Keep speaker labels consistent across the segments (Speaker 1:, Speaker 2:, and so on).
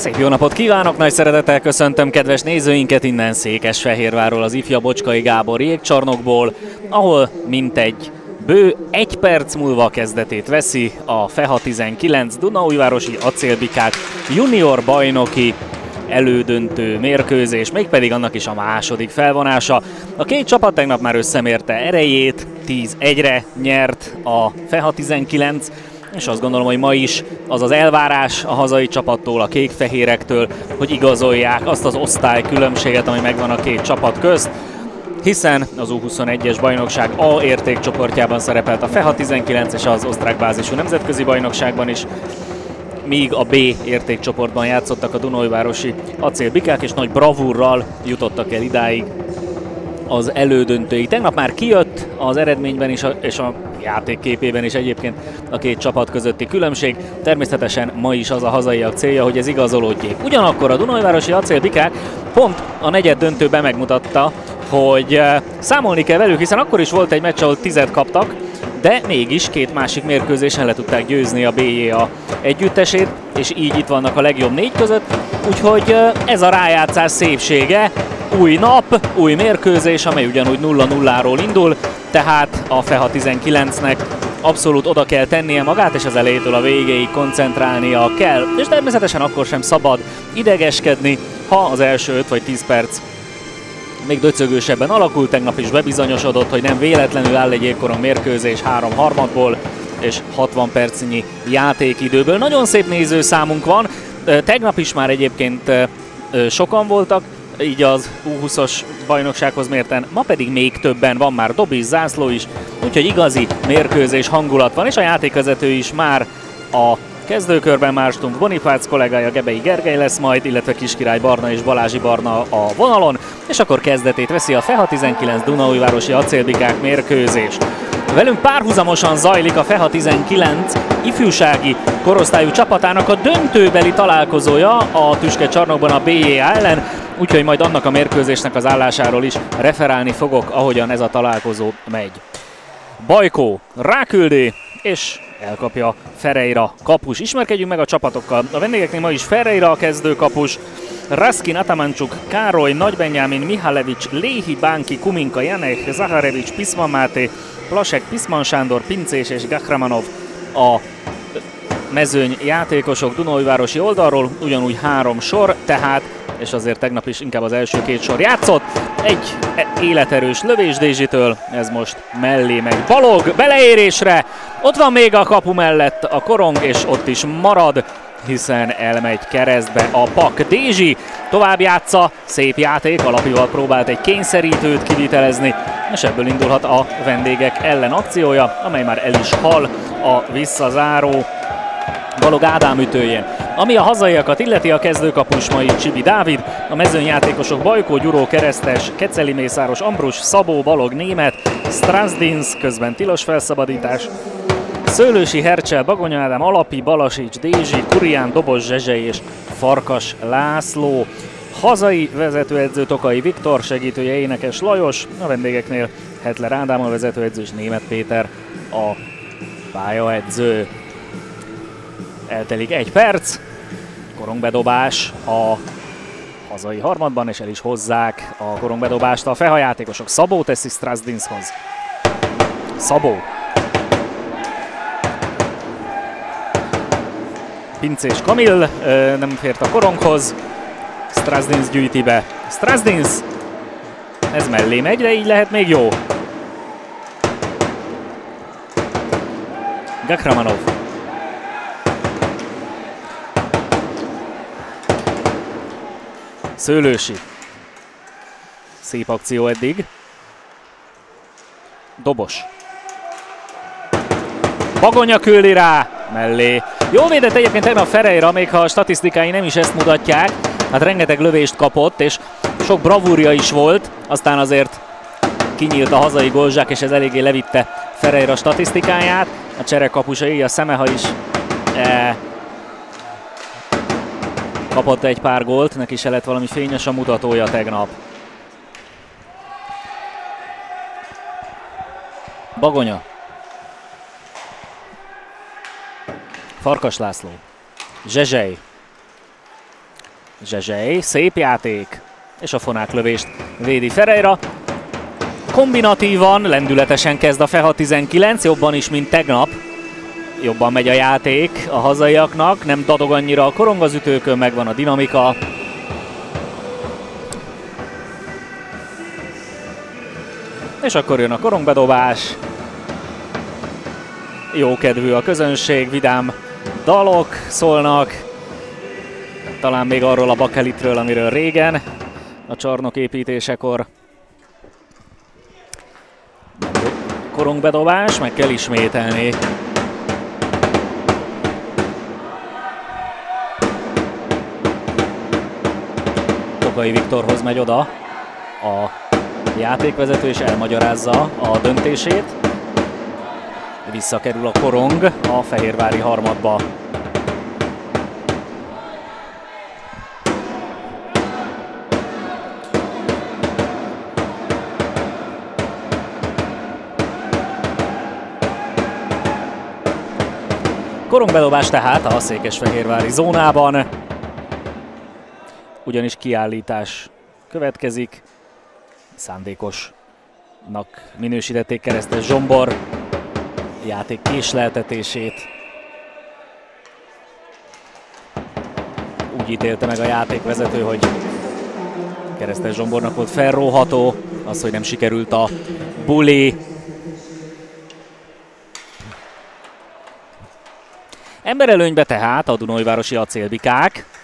Speaker 1: Szép jó napot kívánok, nagy szeretettel köszöntöm kedves nézőinket innen Székesfehérvárról, az ifja Bocskai Gábor jégcsarnokból, ahol mintegy bő egy perc múlva kezdetét veszi a FEHA 19 Dunaújvárosi Acélbikák junior bajnoki elődöntő mérkőzés, mégpedig annak is a második felvonása. A két csapat tegnap már összemérte erejét, 10-1-re nyert a FEHA 19, és azt gondolom, hogy ma is az az elvárás a hazai csapattól, a kék-fehérektől, hogy igazolják azt az osztály különbséget, ami megvan a két csapat közt hiszen az U21-es bajnokság A értékcsoportjában szerepelt a FEHA 19 és az osztrák bázisú nemzetközi bajnokságban is, míg a B értékcsoportban játszottak a Dunajvárosi acélbikák, és nagy bravúrral jutottak el idáig az elődöntőig. Tegnap már kijött az eredményben is, és a játékképében is egyébként a két csapat közötti különbség. Természetesen ma is az a hazaiak célja, hogy ez igazolódjék. Ugyanakkor a Dunajvárosi acélbikák pont a negyed döntőben megmutatta, hogy eh, számolni kell velük, hiszen akkor is volt egy meccs, ahol tizet kaptak, de mégis két másik mérkőzésen le tudták győzni a BJA együttesét, és így itt vannak a legjobb négy között, úgyhogy eh, ez a rájátszás szépsége, új nap, új mérkőzés, amely ugyanúgy 0-0-ról indul, tehát a FEHA 19-nek abszolút oda kell tennie magát, és az elejétől a végéig koncentrálnia kell. És természetesen akkor sem szabad idegeskedni, ha az első 5 vagy 10 perc még döcögősebben alakult, tegnap is bebizonyosodott, hogy nem véletlenül áll egy jégkorong mérkőzés 3 harmadból és 60 percnyi játékidőből. Nagyon szép nézőszámunk van, tegnap is már egyébként sokan voltak, így az U20-as bajnoksághoz mérten, ma pedig még többen van már. Dobis zászló is, úgyhogy igazi mérkőzés hangulat van, és a játékvezető is már. A kezdőkörben Márstunk. Bonifác kollégája Gebei Gergely lesz majd, illetve Kiskirály Barna és Balázsi Barna a vonalon, és akkor kezdetét veszi a FEHA 19 Dunaújvárosi acélbikák mérkőzés. Velünk párhuzamosan zajlik a FEHA 19 ifjúsági korosztályú csapatának a döntőbeli találkozója a Tüske csarnokban a BJA ellen, úgyhogy majd annak a mérkőzésnek az állásáról is referálni fogok, ahogyan ez a találkozó megy. Bajkó ráküldi, és elkapja Ferreira kapus. Ismerkedjünk meg a csapatokkal. A vendégeknél ma is Ferreira a kezdő kapus, Raskin, Atamancsuk, Károly, Nagybenyámin, Mihalevics, Léhi, Bánki, Kuminka, Janek, Zaharevics, Pisman Máté, Plasek, Pisman Sándor, Pincés és Gakramanov a mezőny játékosok Dunajvárosi oldalról, ugyanúgy három sor, tehát és azért tegnap is inkább az első két sor játszott. Egy életerős lövés Dézsitől, ez most mellé meg Balog beleérésre. Ott van még a kapu mellett a korong, és ott is marad hiszen elmegy keresztbe a pak. Dézsi tovább játsza, szép játék, alapival próbált egy kényszerítőt kivitelezni, és ebből indulhat a vendégek ellen akciója, amely már el is hal a visszazáró Balog Ádám ütőjén. Ami a hazaiakat illeti a kezdőkapus mai Csibi Dávid, a mezőnyjátékosok Bajkó, Gyuró, Keresztes, Keceli Mészáros, Ambrus, Szabó, Balog, Német, Strasdins, közben tilos felszabadítás, Szőlősi, Hercsel, Bagonya Ádám, Alapi, Balasics, Dézsi, Kurián, Dobos, Zsezsely és Farkas László. Hazai vezetőedző Tokai Viktor, segítője Énekes Lajos, a vendégeknél Hetler Ádám a vezetőedző és Német Péter a pályaedző. Eltelik egy perc, korongbedobás a hazai harmadban, és el is hozzák a korongbedobást a fehajátékosok. Szabó teszi Strasdinshoz. Szabó. Pincés Kamil nem fért a koronghoz. Strasdins gyűjti be. Strasdins! Ez mellé megy, de így lehet még jó. Gakramanov. Szőlősi. Szép akció eddig. Dobos. Bagonya küldi rá mellé. Jól védett egyébként tegnap Ferreira, még ha a statisztikái nem is ezt mutatják. Hát rengeteg lövést kapott, és sok bravúrja is volt, aztán azért kinyílt a hazai golzsák, és ez eléggé levitte Ferreira statisztikáját. A cserekapusai, a Szemeha is e, kapott egy pár gólt, neki se lett valami fényes a mutatója tegnap. Bagonya. Farkas László. Zsezsely. Zsezsely, szép játék, és a fonák lövést védi Ferreira. Kombinatívan, lendületesen kezd a FEHA 19, jobban is, mint tegnap. Jobban megy a játék a hazaiaknak, nem dadog annyira a korong az ütőkön, megvan a dinamika. És akkor jön a korongbedobás. Jó kedvű a közönség, vidám dalok szólnak. Talán még arról a bakelitről, amiről régen a csarnok építésekor. Korongbedobás, meg kell ismételni. Tokai Viktorhoz megy oda a játékvezető és elmagyarázza a döntését. Visszakerül a korong a Fehérvári harmadba. Korongbedobás tehát a Székesfehérvári zónában. Ugyanis kiállítás következik. Szándékosnak minősítették keresztes Zsombor játék késleltetését. Úgy ítélte meg a játékvezető, hogy keresztes Zsombornak volt felróható, az, hogy nem sikerült a buli. Emberelőnybe tehát a Dunajvárosi acélbikák.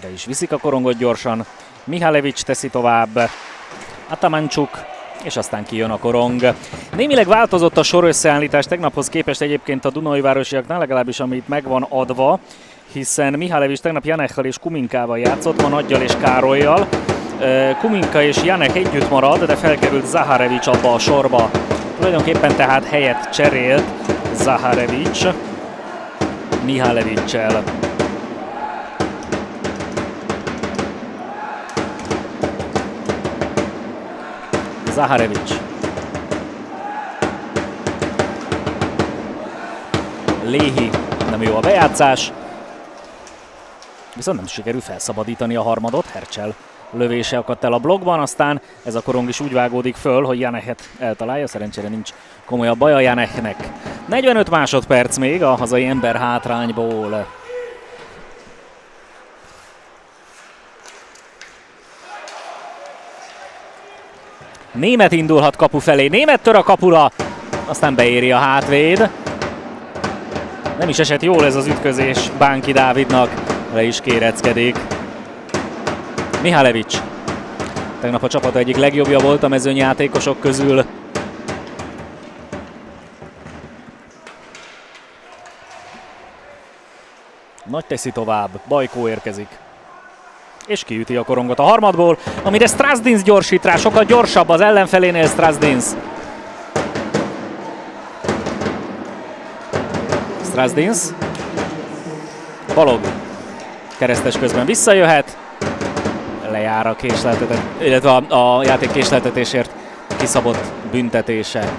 Speaker 1: De is viszik a korongot gyorsan. Mihálevics teszi tovább. Atamancsuk, és aztán kijön a korong. Némileg változott a sorösszeállítás tegnaphoz képest egyébként a Dunai városiaknál, legalábbis amit megvan adva, hiszen Mihálevics tegnap Janechal és Kuminkával játszott, ma Nagyjal és Károlyjal. Kuminka és Janek együtt marad, de felkerült Zaharevics abba a sorba. Tulajdonképpen tehát helyet cserélt Zaharevics Mihálevicsel. Zaharevics. Léhi, nem jó a bejátszás. Viszont nem sikerül felszabadítani a harmadot, Hercsel lövése akadt el a blogban, aztán ez a korong is úgy vágódik föl, hogy Janechet eltalálja, szerencsére nincs komolyabb baja Janechnek. 45 másodperc még a hazai ember hátrányból. Német indulhat kapu felé, Német tör a kapura, aztán beéri a hátvéd. Nem is esett jól ez az ütközés Bánki Dávidnak, le is kéreckedik. Mihálevics. Tegnap a csapat egyik legjobbja volt a mezőnyjátékosok közül. Nagy teszi tovább, Bajkó érkezik és kiüti a korongot a harmadból, amire Strasdins gyorsít rá, sokkal gyorsabb az ellenfelénél Strasdins. Strasdins. Balog. Keresztes közben visszajöhet. Lejár a késleltetet, illetve a, a játék késleltetésért kiszabott büntetése.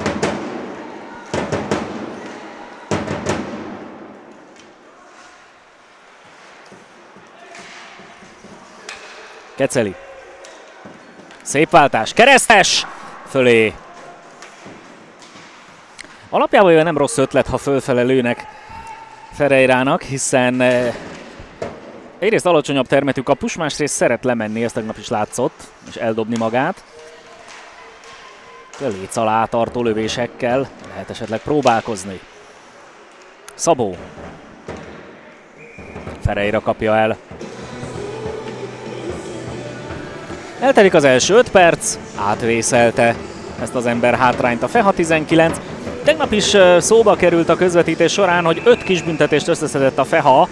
Speaker 1: Keceli. Szép váltás. Keresztes! Fölé. Alapjában nem rossz ötlet, ha fölfele lőnek Ferreirának, hiszen eh, egyrészt alacsonyabb termetű kapus, másrészt szeret lemenni, ezt tegnap is látszott, és eldobni magát. Léc alá tartó lövésekkel lehet esetleg próbálkozni. Szabó. Ferreira kapja el. Eltelik az első 5 perc, átvészelte ezt az ember hátrányt a FEHA 19. Tegnap is szóba került a közvetítés során, hogy 5 kis büntetést összeszedett a FEHA,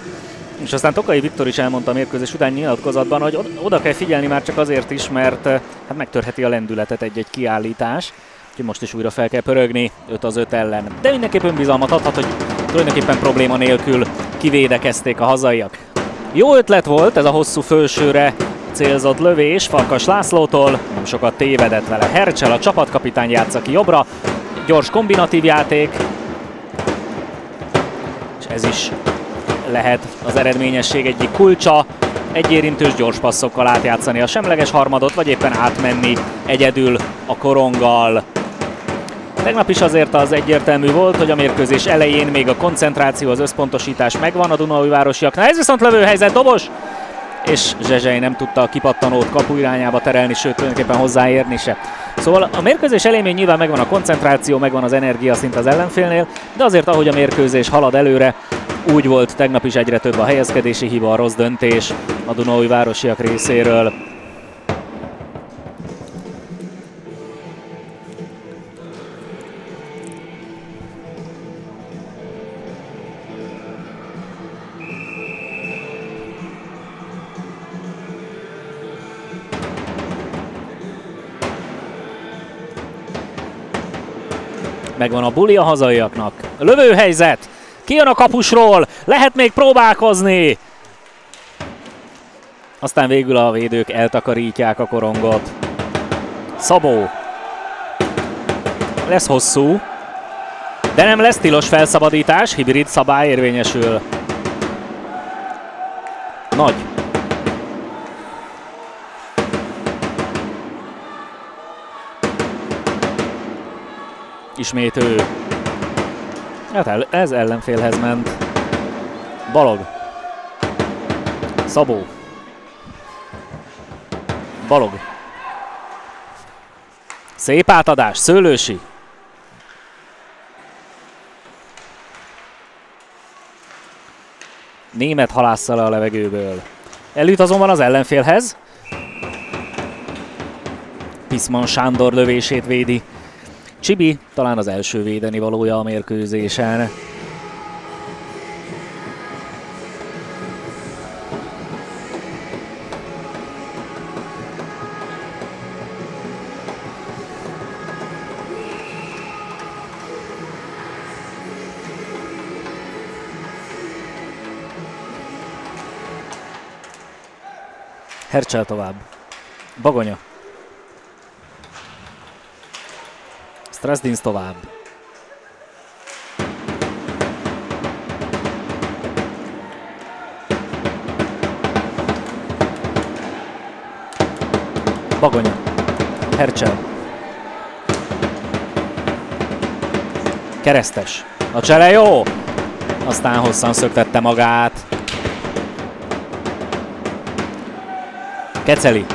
Speaker 1: és aztán Tokai Viktor is elmondta a mérkőzés után nyilatkozatban, hogy oda kell figyelni már csak azért is, mert hát megtörheti a lendületet egy-egy kiállítás. Úgyhogy most is újra fel kell pörögni 5 az 5 ellen. De mindenképpen bizalmat adhat, hogy tulajdonképpen probléma nélkül kivédekezték a hazaiak. Jó ötlet volt ez a hosszú fölsőre célzott lövés Farkas Lászlótól, nem sokat tévedett vele Hercsel, a csapatkapitány játsza ki jobbra, gyors kombinatív játék, és ez is lehet az eredményesség egyik kulcsa. Egy érintős gyors passzokkal átjátszani a semleges harmadot, vagy éppen átmenni egyedül a koronggal. Tegnap is azért az egyértelmű volt, hogy a mérkőzés elején még a koncentráció, az összpontosítás megvan a Dunaújvárosiaknál. Ez viszont lövő helyzet, dobos! És Zsezsely nem tudta a kipattanót kapu irányába terelni, sőt tulajdonképpen hozzáérni se. Szóval a mérkőzés elején még nyilván megvan a koncentráció, megvan az energia szint az ellenfélnél, de azért ahogy a mérkőzés halad előre, úgy volt tegnap is egyre több a helyezkedési hiba, a rossz döntés a Dunaúj városiak részéről. Megvan a buli a hazaiaknak. Lövőhelyzet! Kijön a kapusról, lehet még próbálkozni. Aztán végül a védők eltakarítják a korongot. Szabó. Lesz hosszú. De nem lesz tilos felszabadítás, hibrid szabály érvényesül. Nagy. Ismét ő. Hát ez ellenfélhez ment. Balog. Szabó. Balog. Szép átadás, Szőlősi. Német halásza le a levegőből. Elüt azonban az ellenfélhez. Piszman Sándor lövését védi. Csibi talán az első védeni valója a mérkőzésen. Hercsel tovább. Bagonya. Strasdins tovább. Bagonya. Hercsel. Keresztes. A csele jó! Aztán hosszan szöktette magát. Keceli.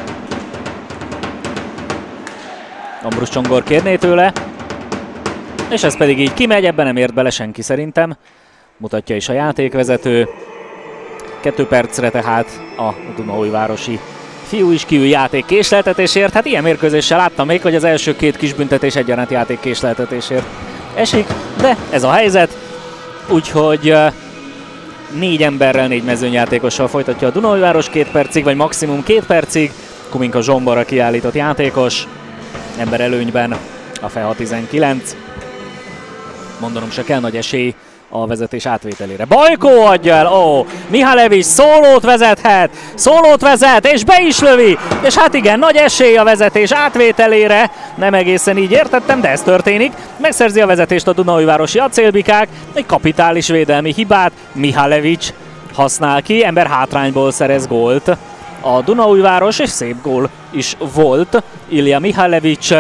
Speaker 1: Ambrus Csongor kérné tőle. És ez pedig így kimegy, ebben nem ért bele senki szerintem. Mutatja is a játékvezető. Kettő percre tehát a Dunaújvárosi fiú is kiül játék késleltetésért. Hát ilyen mérkőzéssel láttam még, hogy az első két kis büntetés egyaránt játék késleltetésért esik, de ez a helyzet. Úgyhogy négy emberrel, négy mezőnyjátékossal folytatja a Dunaújváros két percig, vagy maximum két percig. Kuminka Zsombora kiállított játékos, ember előnyben a FEHA 19 mondanom se kell nagy esély a vezetés átvételére. Bajkó adja el, ó, oh, Mihalevics szólót vezethet, szólót vezet, és be is lövi, és hát igen, nagy esély a vezetés átvételére, nem egészen így értettem, de ez történik. Megszerzi a vezetést a Dunaújvárosi acélbikák, egy kapitális védelmi hibát Mihalevics használ ki, ember hátrányból szerez gólt. A Dunaújváros, és szép gól is volt, Ilya Mihalevics,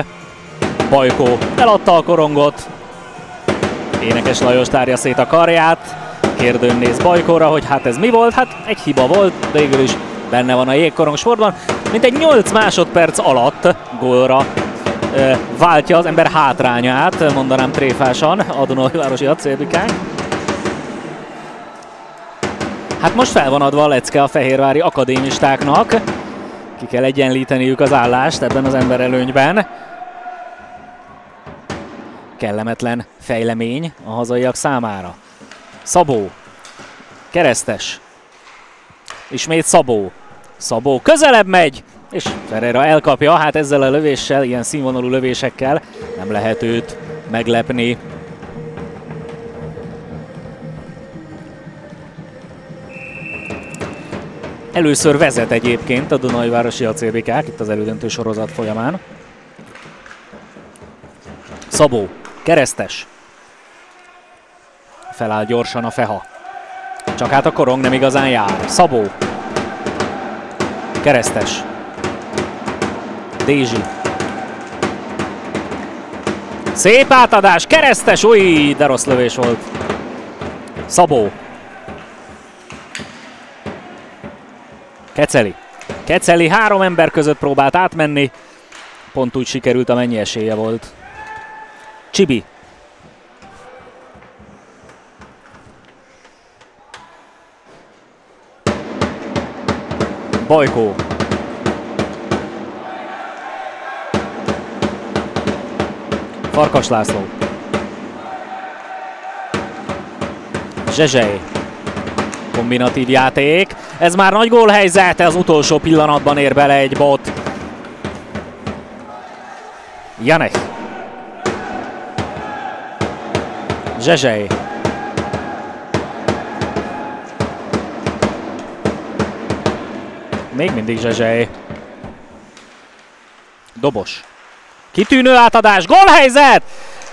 Speaker 1: Bajkó eladta a korongot, Énekes Lajos tárja szét a karját, kérdőn néz Bajkóra, hogy hát ez mi volt? Hát egy hiba volt, de végül is benne van a jégkorong sportban. Mint egy 8 másodperc alatt gólra e, váltja az ember hátrányát, mondanám tréfásan, a Dunajvárosi acélbikák. Hát most fel van adva a lecke a fehérvári akadémistáknak. Ki kell egyenlíteniük az állást ebben az ember előnyben kellemetlen fejlemény a hazaiak számára. Szabó. Keresztes. Ismét Szabó. Szabó közelebb megy, és Ferreira elkapja, hát ezzel a lövéssel, ilyen színvonalú lövésekkel nem lehet őt meglepni. Először vezet egyébként a Dunai Városi acélbikák itt az elődöntő sorozat folyamán. Szabó Keresztes. Feláll gyorsan a Feha. Csak hát a korong nem igazán jár. Szabó. Keresztes. Dézsi. Szép átadás, keresztes, új, de rossz lövés volt. Szabó. Keceli. Keceli három ember között próbált átmenni. Pont úgy sikerült, amennyi esélye volt. Csibi. Bajkó. Farkas László. Zsezsely. Kombinatív játék. Ez már nagy gólhelyzet, az utolsó pillanatban ér bele egy bot. Janek. Zsezsely. Még mindig Zsezsely. Dobos. Kitűnő átadás, gólhelyzet!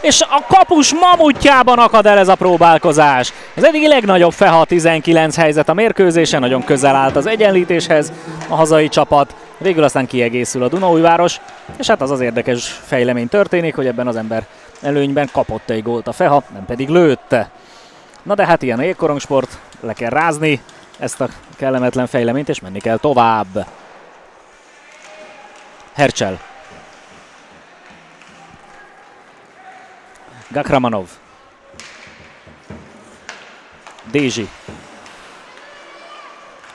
Speaker 1: És a kapus mamutjában akad el ez a próbálkozás. Ez eddig legnagyobb FEHA 19 helyzet a mérkőzésen, nagyon közel állt az egyenlítéshez a hazai csapat. Végül aztán kiegészül a Dunaújváros, és hát az az érdekes fejlemény történik, hogy ebben az ember előnyben kapott egy gólt a FEHA, nem pedig lőtte. Na de hát ilyen a jégkorongsport, le kell rázni ezt a kellemetlen fejleményt, és menni kell tovább. Hercsel Gakramanov. Dézsi.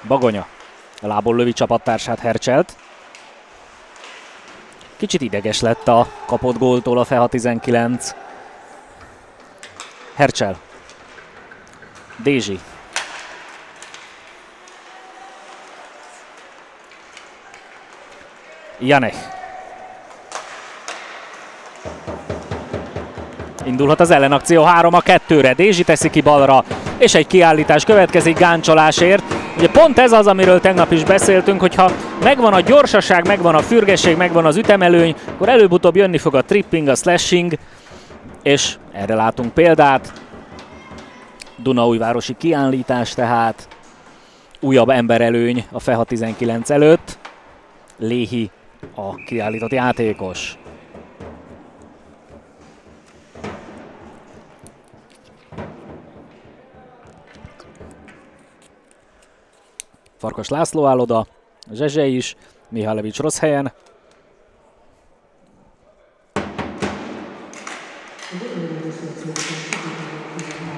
Speaker 1: Bagonya. A lából lövi csapattársát Hercselt. Kicsit ideges lett a kapott góltól a FEHA 19. Hercsel. Dézsi. Janech. Indulhat az ellenakció 3 a 2-re. Dézsi teszi ki balra, és egy kiállítás következik gáncsolásért. Ugye pont ez az, amiről tegnap is beszéltünk, hogyha megvan a gyorsaság, megvan a fürgesség, megvan az ütemelőny, akkor előbb-utóbb jönni fog a tripping, a slashing, és erre látunk példát. Dunaújvárosi kiállítás tehát, újabb emberelőny a FEHA 19 előtt. Léhi a kiállított játékos. Farkas László áll oda, Zsezsely is, Mihálevics rossz helyen.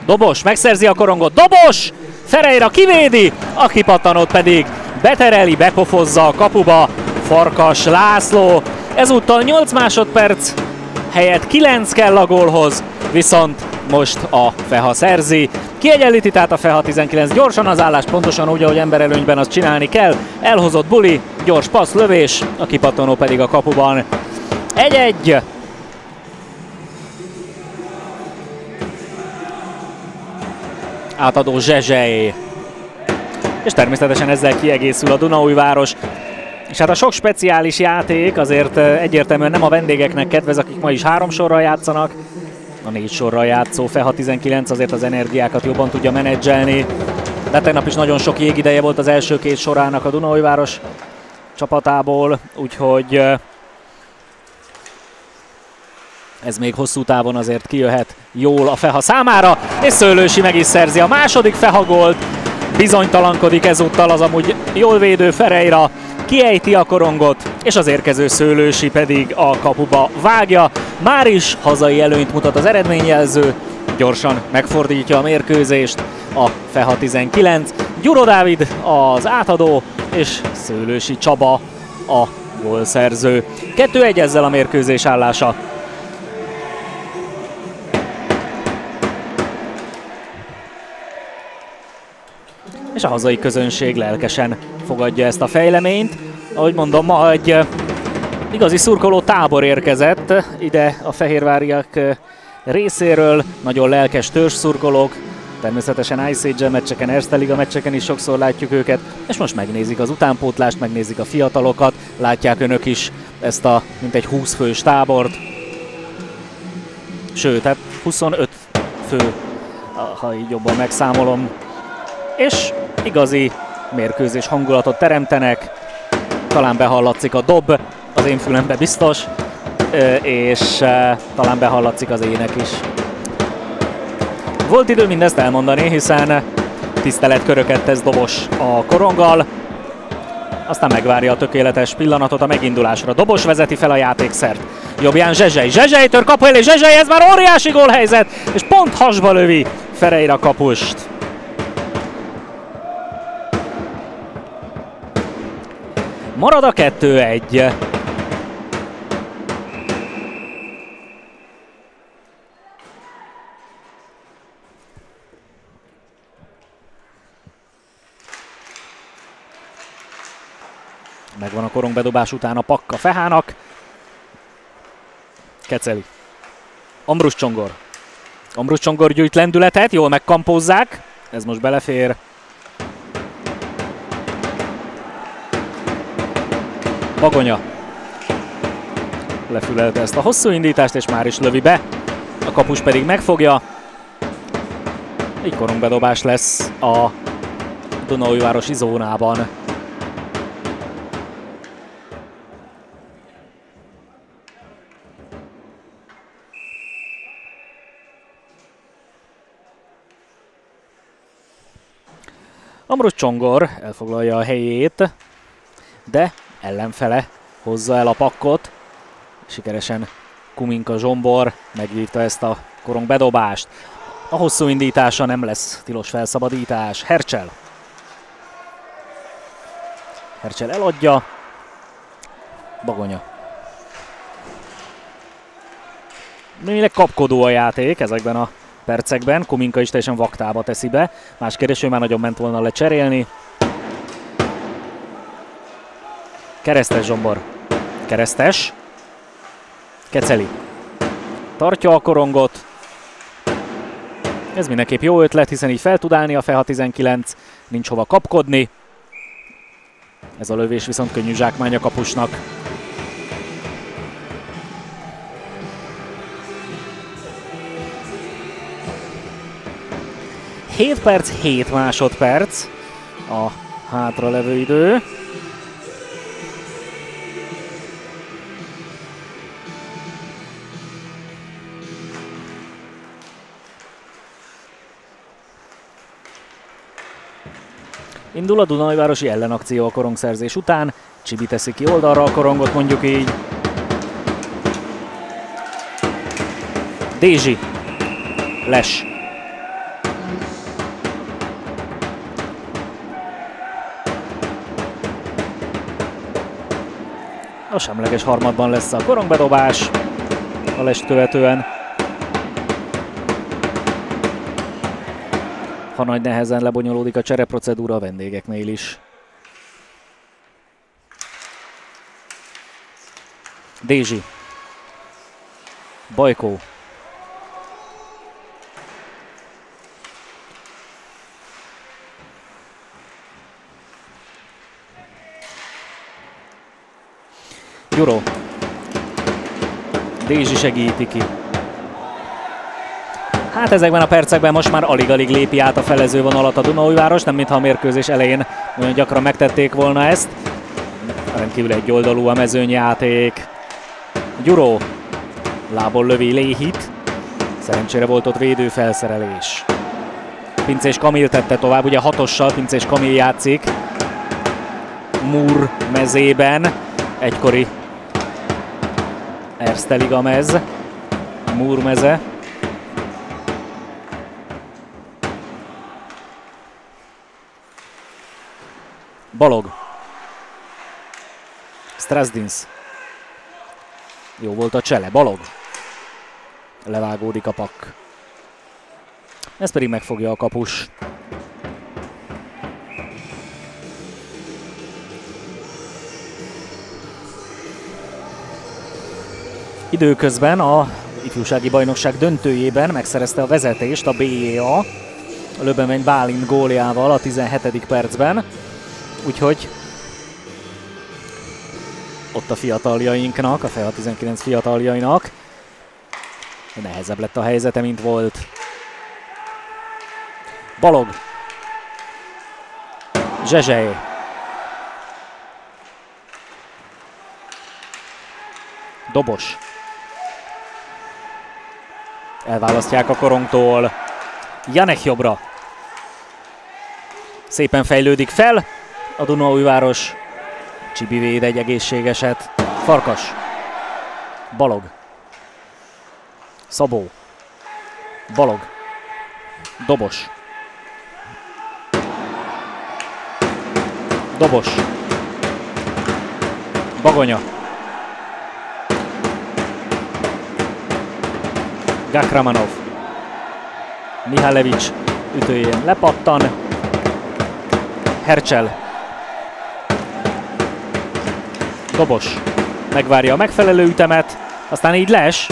Speaker 1: Dobos megszerzi a korongot, Dobos! Ferreira kivédi, a kipattanót pedig betereli, bepofozza a kapuba Farkas László. Ezúttal 8 másodperc helyett 9 kell a gólhoz, viszont most a Feha szerzi. Kiegyenlíti tehát a Feha 19 gyorsan az állás, pontosan úgy, ahogy emberelőnyben azt csinálni kell. Elhozott Buli, gyors passz, lövés, a kipattanó pedig a kapuban. Egy-egy. Átadó Zsezsely. És természetesen ezzel kiegészül a Dunaújváros. És hát a sok speciális játék azért egyértelműen nem a vendégeknek kedvez, akik ma is három sorral játszanak, a négy sorral játszó FEHA 19 azért az energiákat jobban tudja menedzselni. De tegnap is nagyon sok jégideje volt az első két sorának a Dunaújváros csapatából, úgyhogy ez még hosszú távon azért kijöhet jól a Feha számára, és Szőlősi meg is szerzi a második Feha gólt. Bizonytalankodik ezúttal az amúgy jól védő Ferreira, kiejti a korongot, és az érkező Szőlősi pedig a kapuba vágja. Már is hazai előnyt mutat az eredményjelző, gyorsan megfordítja a mérkőzést a FEHA 19. Gyuro Dávid az átadó, és Szőlősi Csaba a gólszerző. 2-1 ezzel a mérkőzés állása. és a hazai közönség lelkesen fogadja ezt a fejleményt. Ahogy mondom, ma egy igazi szurkoló tábor érkezett ide a fehérváriak részéről, nagyon lelkes szurkolók, természetesen Ice Age meccseken, Erste Liga meccseken is sokszor látjuk őket, és most megnézik az utánpótlást, megnézik a fiatalokat, látják önök is ezt a mintegy 20 fős tábort. Sőt, hát 25 fő, ha így jobban megszámolom, és igazi mérkőzés hangulatot teremtenek. Talán behallatszik a dob, az én fülembe biztos, és talán behallatszik az ének is. Volt idő mindezt elmondani, hiszen tiszteletköröket tesz dobos a koronggal, aztán megvárja a tökéletes pillanatot a megindulásra. Dobos vezeti fel a játékszert. Jobbján Zsezsely. Zsezsely tör kapu elé, Zsezsely, ez már óriási gólhelyzet, és pont hasba lövi Ferreira kapust. Marad a 2-1. Megvan a korongbedobás után a pakka Fehának. Keceli. Ambrus Csongor. Ambrus Csongor gyűjt lendületet, jól megkampózzák. Ez most belefér. Bagonya. Lefülelte ezt a hosszú indítást, és már is lövi be. A kapus pedig megfogja. Így korongbedobás lesz a Dunaújvárosi zónában. Ambrus Csongor elfoglalja a helyét, de ellenfele hozza el a pakkot. Sikeresen Kuminka Zsombor megvívta ezt a korong bedobást. A hosszú indítása nem lesz tilos felszabadítás. Hercsel. Hercsel eladja. Bagonya. Némileg kapkodó a játék ezekben a percekben. Kuminka is teljesen vaktába teszi be. Más kérdés, ő már nagyon ment volna lecserélni. Keresztes Zsombor. Keresztes. Keceli. Tartja a korongot. Ez mindenképp jó ötlet, hiszen így fel tud állni a FEHA 19, nincs hova kapkodni. Ez a lövés viszont könnyű zsákmány a kapusnak. 7 perc, 7 másodperc a hátra levő idő. Indul a Dunajvárosi ellenakció a korongszerzés után. Csibi teszi ki oldalra a korongot, mondjuk így. Dézsi. Les. A semleges harmadban lesz a korongbedobás a lest követően. Ha nagy nehezen lebonyolódik a csereprocedúra a vendégeknél is. Dézsi. Bajkó. Gyuro. Dézsi segíti ki. Hát ezekben a percekben most már alig-alig lépi át a felező vonalat a Dunaújváros, nem mintha a mérkőzés elején olyan gyakran megtették volna ezt. Rendkívül egy oldalú a mezőnyjáték. Gyuro lából lövi Léhit. Szerencsére volt ott védőfelszerelés. Pincés Kamil tette tovább, ugye hatossal Pincés Kamil játszik. Mur mezében. Egykori Erste mez, Múr meze. Balog. Strasdins. Jó volt a csele. Balog. Levágódik a pak. Ez pedig megfogja a kapus. Időközben a ifjúsági bajnokság döntőjében megszerezte a vezetést a BEA, a Löbemény Bálint góljával a 17. percben. Úgyhogy ott a fiataljainknak, a FEA 19 fiataljainak nehezebb lett a helyzete, mint volt. Balog. Zsezsely. Dobos. Elválasztják a korongtól. Janek jobbra. Szépen fejlődik fel a Dunaújváros. Csibi véd egy egészségeset. Farkas. Balog. Szabó. Balog. Dobos. Dobos. Bagonya. Gakramanov. Mihalevics ütőjén lepattan. Hercsel. Dobos. Megvárja a megfelelő ütemet, aztán így les.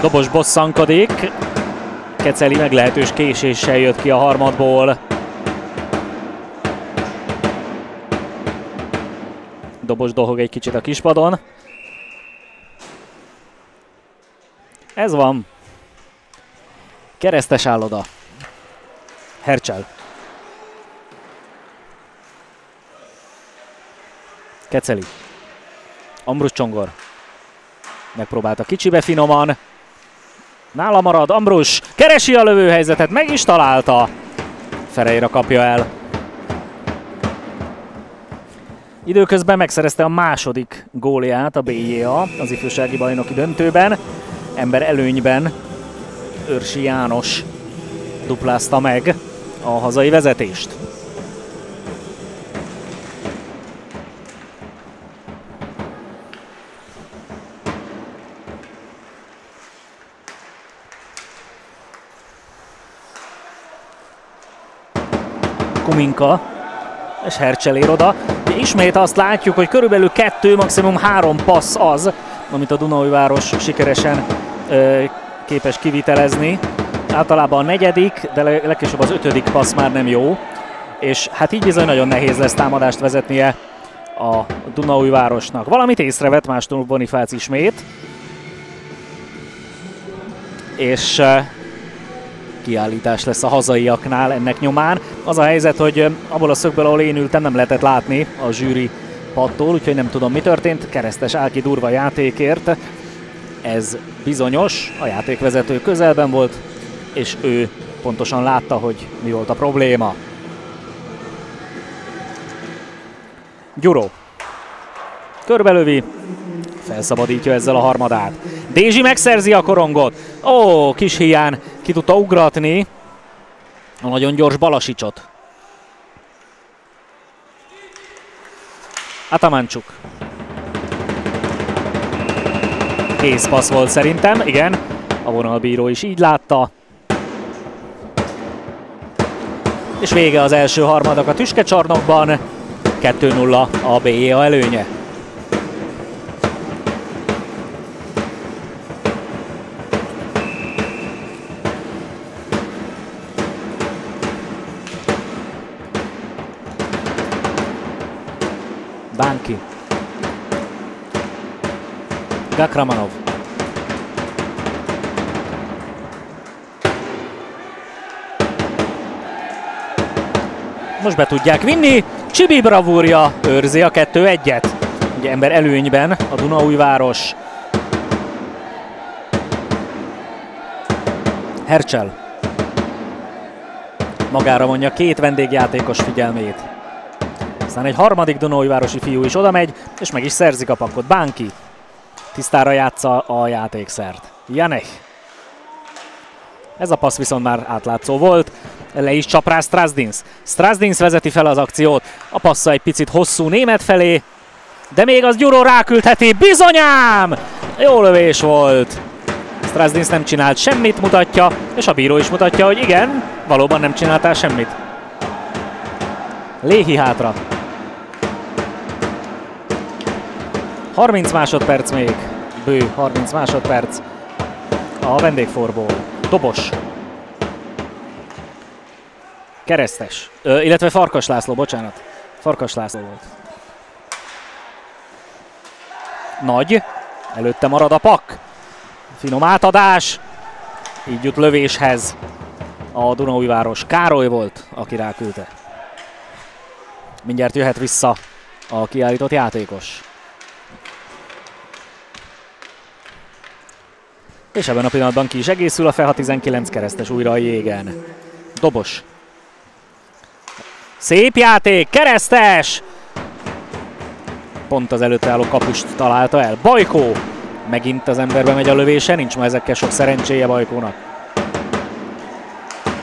Speaker 1: Dobos bosszankodik. Keceli meglehetős késéssel jött ki a harmadból. Dobos dohog egy kicsit a kispadon. Ez van. Keresztes álloda. Hercsel. Keceli. Ambrus Csongor. Megpróbálta kicsibe finoman. Nála marad Ambrus. Keresi a lövőhelyzetet, meg is találta. Ferreira kapja el. Időközben megszerezte a második gólját a BJA az ifjúsági bajnoki döntőben. Ember előnyben Őrsi János duplázta meg a hazai vezetést. Kuminka és Hercsel ér oda. Ismét azt látjuk, hogy körülbelül kettő, maximum három passz az, amit a Dunaújváros sikeresen ö, képes kivitelezni. Általában a negyedik, de legkésőbb az ötödik passz már nem jó. És hát így bizony nagyon nehéz lesz támadást vezetnie a Dunaújvárosnak. Valamit észrevett Mástonul Bonifác ismét. És kiállítás lesz a hazaiaknál ennek nyomán. Az a helyzet, hogy abból a szögből, ahol én ültem, nem lehetett látni a zsűri pattól, úgyhogy nem tudom mi történt. Keresztes Áki durva játékért. Ez bizonyos, a játékvezető közelben volt, és ő pontosan látta, hogy mi volt a probléma. Gyuro. Körbelövi, felszabadítja ezzel a harmadát. Dézsi megszerzi a korongot. Ó, kis hián ki tudta ugratni a nagyon gyors Balasicsot. Atamancsuk. Kész passz volt szerintem, igen. A vonalbíró is így látta. És vége az első harmadak a tüskecsarnokban. 2-0 a BJA előnye. Gakramanov. Most be tudják vinni. Csibi bravúrja őrzi a 2-1-et. Ugye ember előnyben a Dunaújváros. Hercsel. Magára mondja két vendégjátékos figyelmét. Aztán egy harmadik Dunaújvárosi fiú is oda megy, és meg is szerzik a pakot. Bánki tisztára játsza a játékszert. Janech. Ez a passz viszont már átlátszó volt. Le is csap rá Strasdins. Strasdins vezeti fel az akciót. A passza egy picit hosszú német felé. De még az Gyuro ráküldheti. Bizonyám! Jó lövés volt. Strasdins nem csinált semmit, mutatja, és a bíró is mutatja, hogy igen, valóban nem csináltál semmit. Léhi hátra. 30 másodperc még. Bő 30 másodperc. A vendégforból. Dobos. Keresztes. Ö, illetve Farkas László, bocsánat. Farkas László volt. Nagy. Előtte marad a pak. Finom átadás. Így jut lövéshez a Dunaújváros. Károly volt, aki ráküldte. Mindjárt jöhet vissza a kiállított játékos. És ebben a pillanatban ki is egészül a Feha 19 keresztes újra a jégen. Dobos. Szép játék, keresztes! Pont az előtte álló kapust találta el. Bajkó! Megint az emberbe megy a lövése, nincs ma ezekkel sok szerencséje Bajkónak.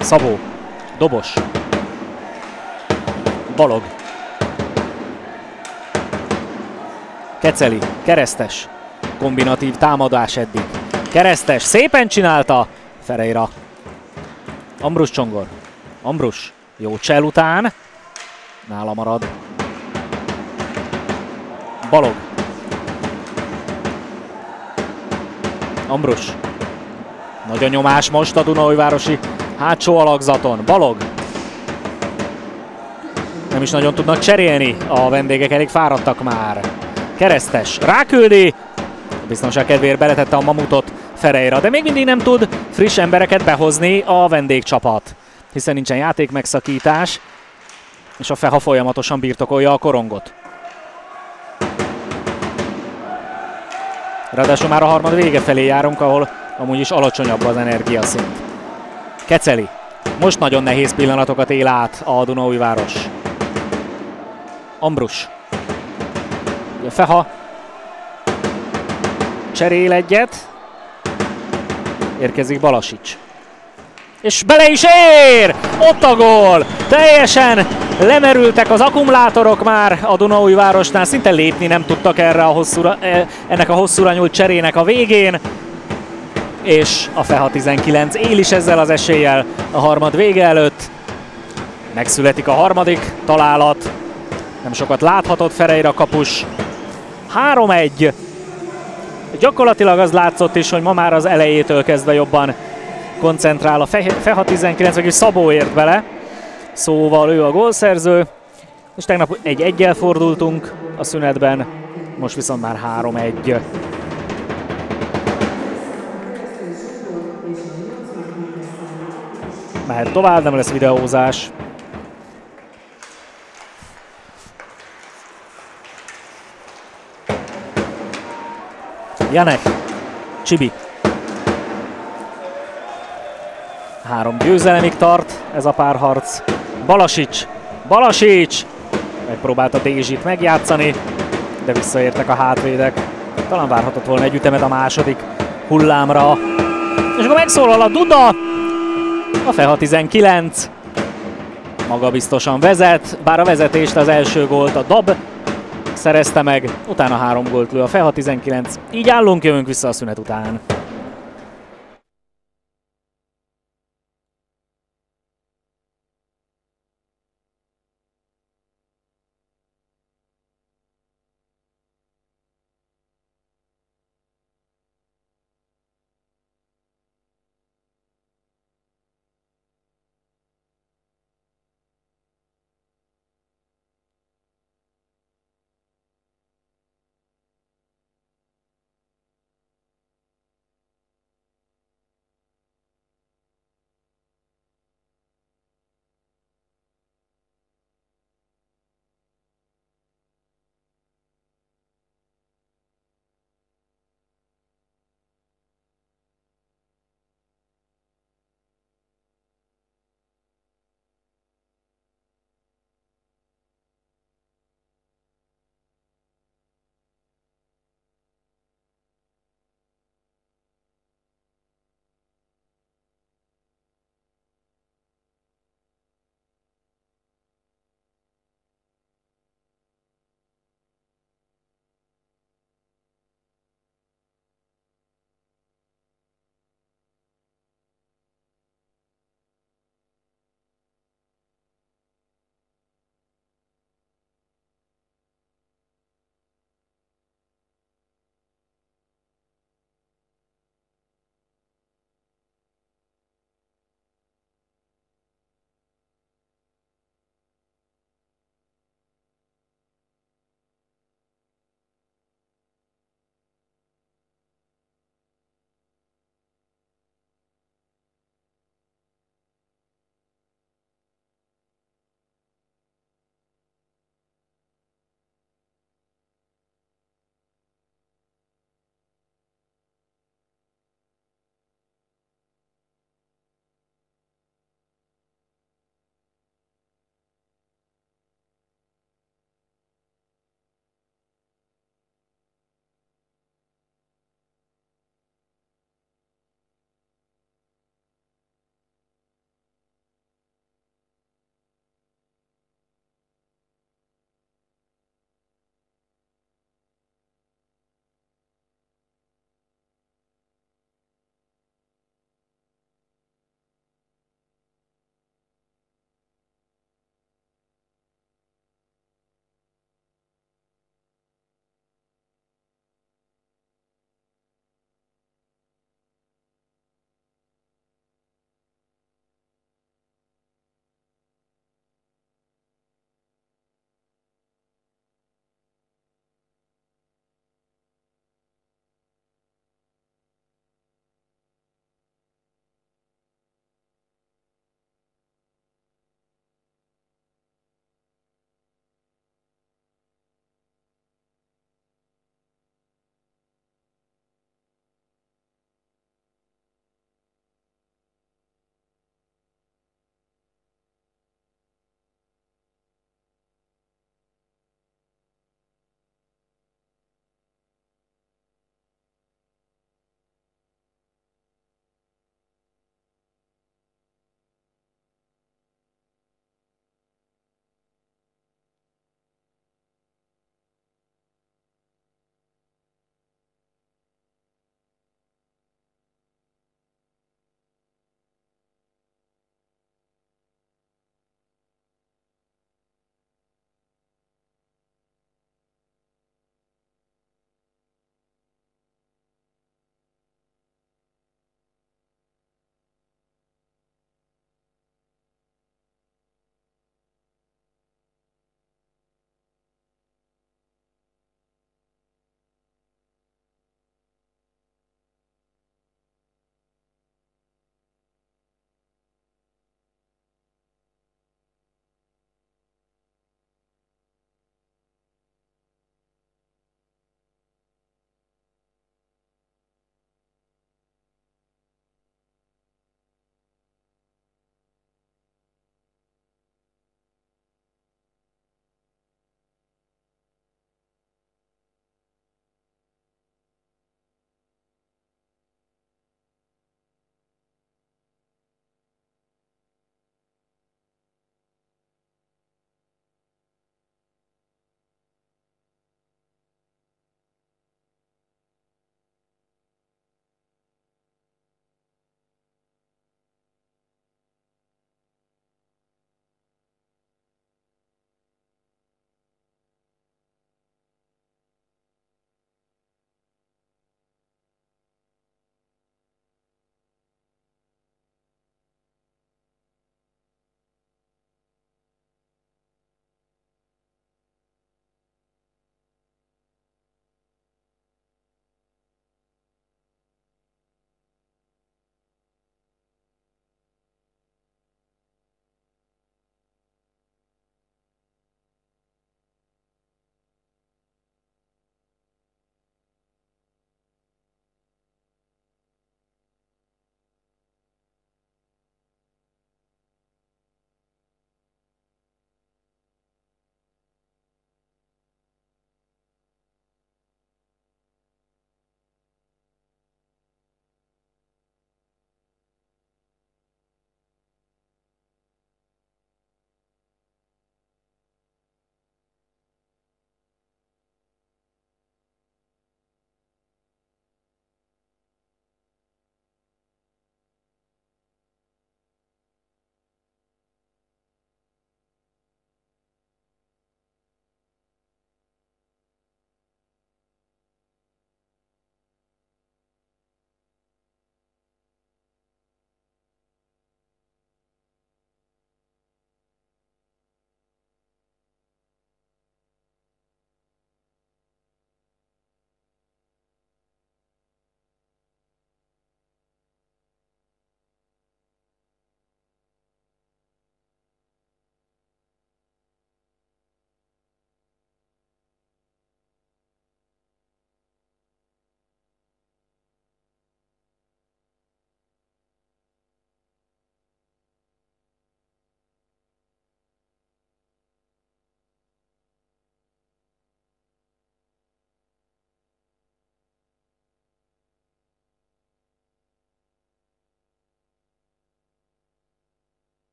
Speaker 1: Szabó. Dobos. Balog. Keceli. Keresztes. Kombinatív támadás eddig. Keresztes. Szépen csinálta. Ferreira. Ambrus Csongor. Ambrus. Jó csel után. Nála marad. Balog. Ambrus. Nagy a nyomás most a Dunaújvárosi hátsó alakzaton. Balog. Nem is nagyon tudnak cserélni. A vendégek elég fáradtak már. Keresztes. Ráküldi. A biztonság kedvéért beletette a mamutot Ferreira, de még mindig nem tud friss embereket behozni a vendégcsapat. Hiszen nincsen játék megszakítás, és a Feha folyamatosan birtokolja a korongot. Ráadásul már a harmad vége felé járunk, ahol amúgy is alacsonyabb az energiaszint. Keceli. Most nagyon nehéz pillanatokat él át a Dunaúj város. Ambrus. A Feha cserél egyet. Érkezik Balasics. És bele is ér! Ott a gól! Teljesen lemerültek az akkumulátorok már a Dunaúj városnál, szinte lépni nem tudtak erre a hosszúra, e, ennek a hosszúra nyúlt cserének a végén. És a Feha 19 él is ezzel az eséllyel a harmad vége előtt. Megszületik a harmadik találat. Nem sokat láthatott Ferreira kapus. 3-1. Gyakorlatilag az látszott is, hogy ma már az elejétől kezdve jobban koncentrál a Feha 19, vagy Szabó ért bele. Szóval ő a gólszerző, és tegnap egy egyel fordultunk a szünetben, most viszont már 3-1. Mehet tovább, nem lesz videózás. Janek, Csibi. Három győzelemig tart ez a párharc. Balasics, Balasics! Megpróbálta Dézsit megjátszani, de visszaértek a hátvédek. Talán várhatott volna egy ütemet a második hullámra. És akkor megszólal a Duda, a Feha 19. Maga biztosan vezet, bár a vezetést az első gólt a Dab szerezte meg, utána három gólt lő a Feha 19. Így állunk, jövünk vissza a szünet után.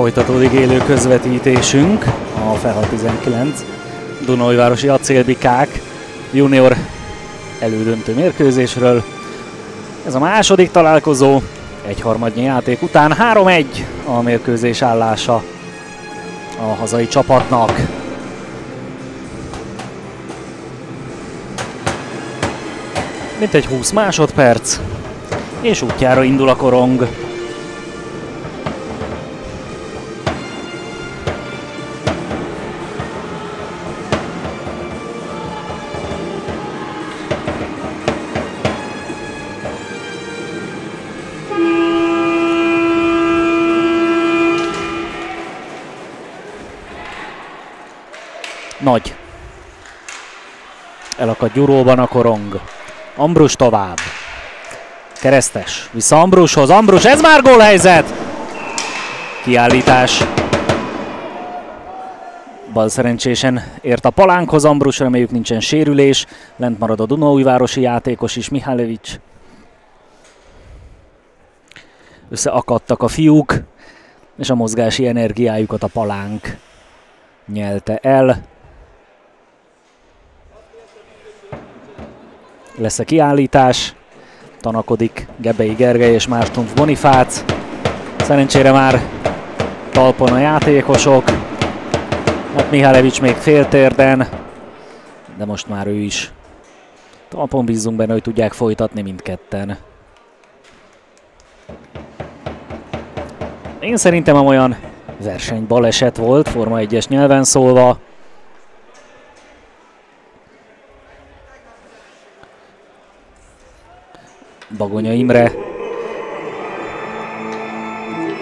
Speaker 1: Folytatódik élő közvetítésünk a FEHA 19 Dunajvárosi Acélbikák junior elődöntő mérkőzésről. Ez a második találkozó, egy harmadnyi játék után 3-1 a mérkőzés állása a hazai csapatnak. Mint egy 20 másodperc, és útjára indul a korong. Nagy. Elakad gyuróban a korong. Ambrus tovább. Keresztes. Vissza Ambrushoz. Ambrus, ez már gólhelyzet! Kiállítás. Bal szerencsésen ért a palánkhoz Ambrus, reméljük nincsen sérülés. Lent marad a Dunaújvárosi játékos is, Mihálevics. Összeakadtak a fiúk, és a mozgási energiájukat a palánk nyelte el. Lesz a kiállítás. Tanakodik Gebei Gergely és Márstumpf Bonifác. Szerencsére már talpon a játékosok. Hát Mihálevics még féltérden, de most már ő is. Talpon bízunk benne, hogy tudják folytatni mindketten. Én szerintem olyan verseny baleset volt, Forma 1-es nyelven szólva. Bagonya Imre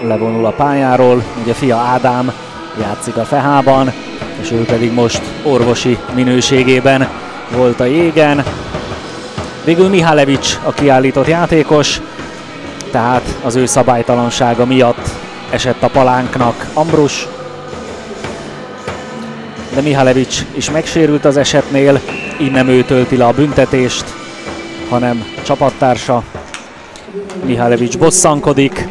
Speaker 1: levonul a pályáról, ugye fia Ádám játszik a Fehában, és ő pedig most orvosi minőségében volt a jégen. Végül Mihálevics a kiállított játékos, tehát az ő szabálytalansága miatt esett a palánknak Ambrus, de Mihálevics is megsérült az esetnél, így nem ő tölti le a büntetést, hanem csapattársa. Mihálevics bosszankodik.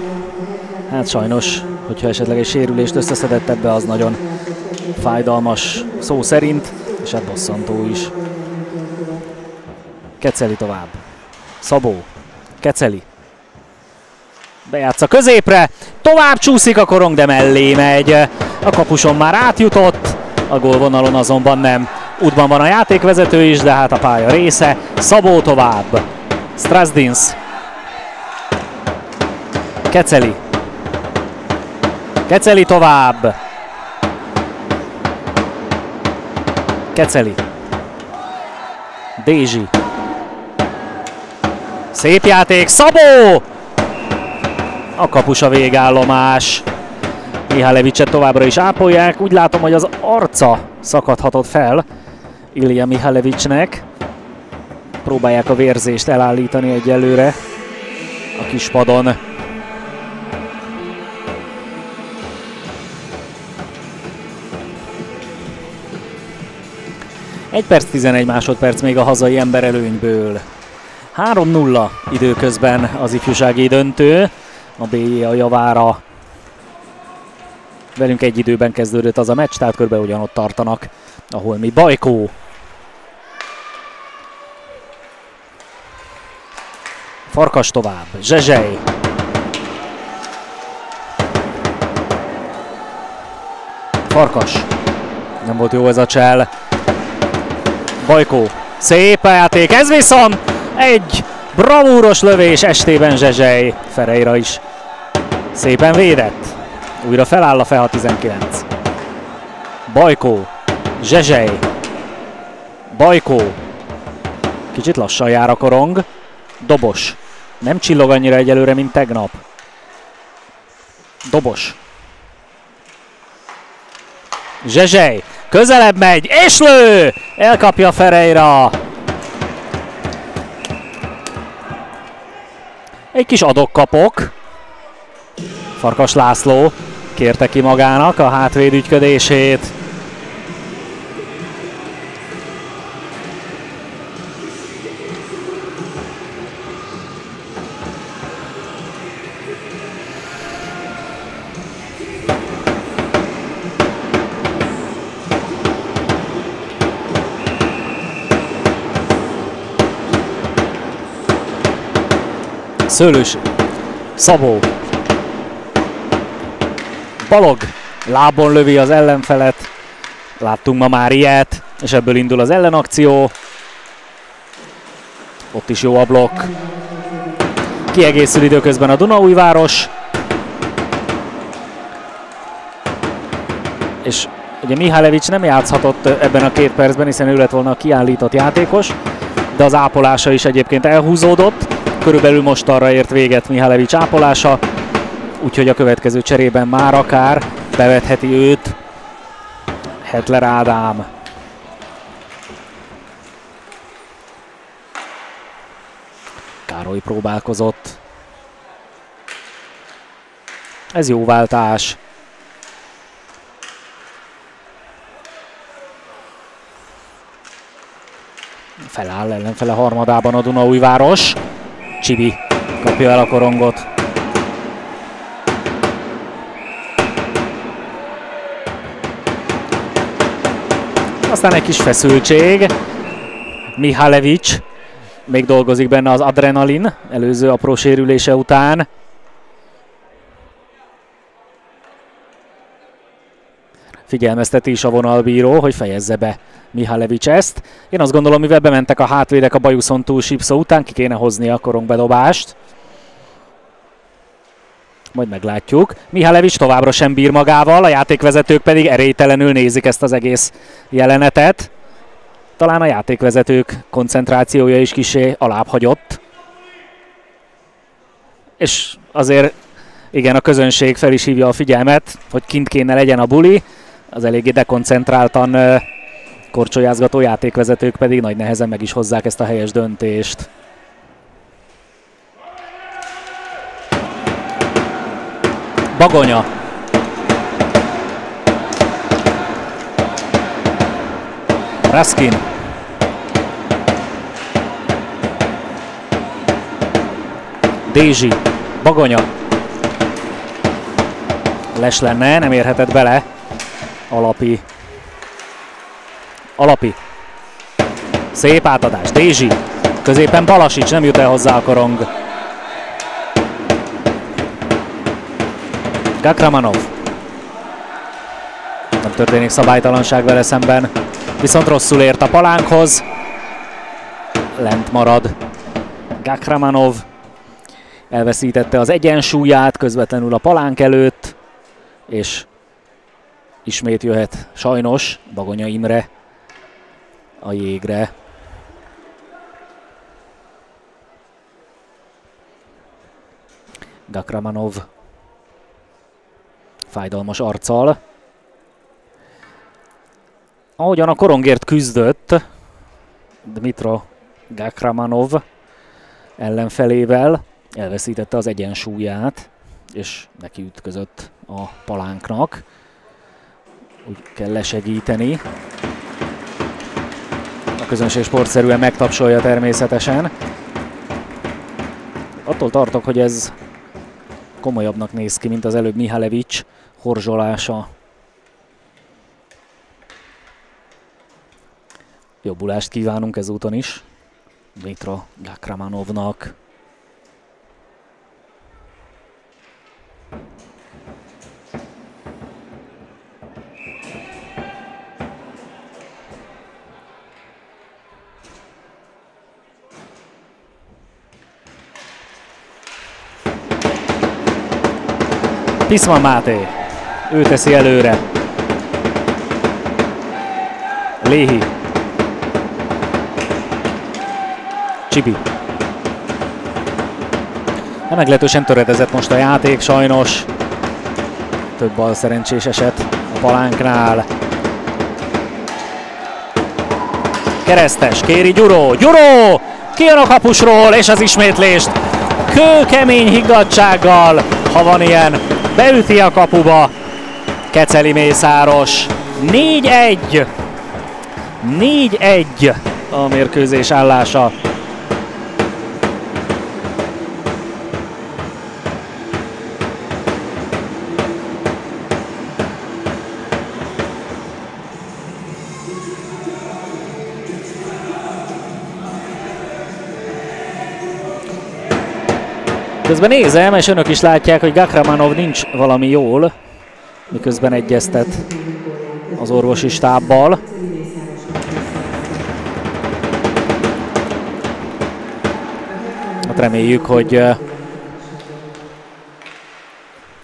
Speaker 1: Hát sajnos, hogyha esetleg egy sérülést összeszedett ebbe, az nagyon fájdalmas szó szerint, és hát bosszantó is. Keceli tovább. Szabó. Keceli. Bejátsza középre, tovább csúszik a korong, de mellé megy. A kapuson már átjutott, a gólvonalon azonban nem. Útban van a játékvezető is, de hát a pálya része. Szabó tovább. Strasdins. Keceli. Keceli tovább. Keceli. Dézsi. Szép játék, Szabó! A kapusa végállomás. Mihálevicset továbbra is ápolják. Úgy látom, hogy az arca szakadhatott fel. Ilya Mihalevicsnek. Próbálják a vérzést elállítani egyelőre a kispadon. Egy perc 11 másodperc még a hazai ember előnyből. 3-0 időközben az ifjúsági döntő. A BJ a javára velünk egy időben kezdődött az a meccs, tehát körbe ugyanott tartanak, ahol mi Bajkó Farkas tovább, Zsezsely. Farkas. Nem volt jó ez a csel. Bajkó. Szép a játék, ez viszont egy bravúros lövés estében Zsezsely. Ferreira is szépen védett. Újra feláll a Feha 19. Bajkó. Zsezsely. Bajkó. Kicsit lassan jár a korong. Dobos. Nem csillog annyira egyelőre, mint tegnap. Dobos. Zsezsely. Közelebb megy, és lő! Elkapja Ferreira. Egy kis adok-kapok. Farkas László kérte ki magának a hátvéd ügyködését. Szőlős, Szabó, Balog, lábon lövi az ellenfelet, láttunk ma már ilyet, és ebből indul az ellenakció. Ott is jó a blokk. Kiegészül időközben a Dunaújváros. És ugye Mihálevics nem játszhatott ebben a két percben, hiszen ő lett volna a kiállított játékos, de az ápolása is egyébként elhúzódott. Körülbelül most arra ért véget Mihálevics ápolása, úgyhogy a következő cserében már akár bevetheti őt Hetler Ádám. Károly próbálkozott. Ez jó váltás. Feláll ellenfele harmadában a Dunaújváros. Csibi kapja el a korongot. Aztán egy kis feszültség. Mihalevics még dolgozik benne az adrenalin előző apró sérülése után. Figyelmezteti is a vonalbíró, hogy fejezze be Mihalevics ezt. Én azt gondolom, mivel bementek a hátvédek a bajuszon túl Sipszó után, ki kéne hozni a korongbedobást. Majd meglátjuk. Mihalevics továbbra sem bír magával, a játékvezetők pedig erélytelenül nézik ezt az egész jelenetet. Talán a játékvezetők koncentrációja is kisé alább hagyott. És azért igen, a közönség fel is hívja a figyelmet, hogy kint kéne legyen a buli. Az eléggé dekoncentráltan korcsolyázgató játékvezetők pedig nagy nehezen meg is hozzák ezt a helyes döntést. Bagonya. Raskin. Dézsi. Bagonya. Les lenne, nem érhetett bele. Alapi. Alapi. Szép átadás. Dézsi. Középen Balasics, nem jut el hozzá a korong. Gakramanov. Nem történik szabálytalanság vele szemben, viszont rosszul ért a palánkhoz. Lent marad Gakramanov. Elveszítette az egyensúlyát közvetlenül a palánk előtt, és ismét jöhet sajnos Bagonya Imre a jégre. Gakramanov fájdalmas arccal. Ahogyan a korongért küzdött Dmitro Gakramanov ellenfelével, elveszítette az egyensúlyát, és neki ütközött a palánknak. Úgy kell lesegíteni. A közönség sportszerűen megtapsolja természetesen. Attól tartok, hogy ez komolyabbnak néz ki, mint az előbb Mihalevics horzsolása. Jobbulást kívánunk ezúton is Dmitro Gakramanovnak. Piszman Máté. Ő teszi előre. Léhi. Csibi. Nem meglehetősen töredezett most a játék, sajnos. Több bal szerencsés eset a palánknál. Keresztes, kéri Gyuró, Gyuró! Kijön a kapusról, és az ismétlést kőkemény higgadsággal, ha van ilyen, beüti a kapuba. Keceli Mészáros. 4-1. 4-1 a mérkőzés állása. Közben nézem, és önök is látják, hogy Gakramanov nincs valami jól, miközben egyeztet az orvosi stábbal. Hát reméljük, hogy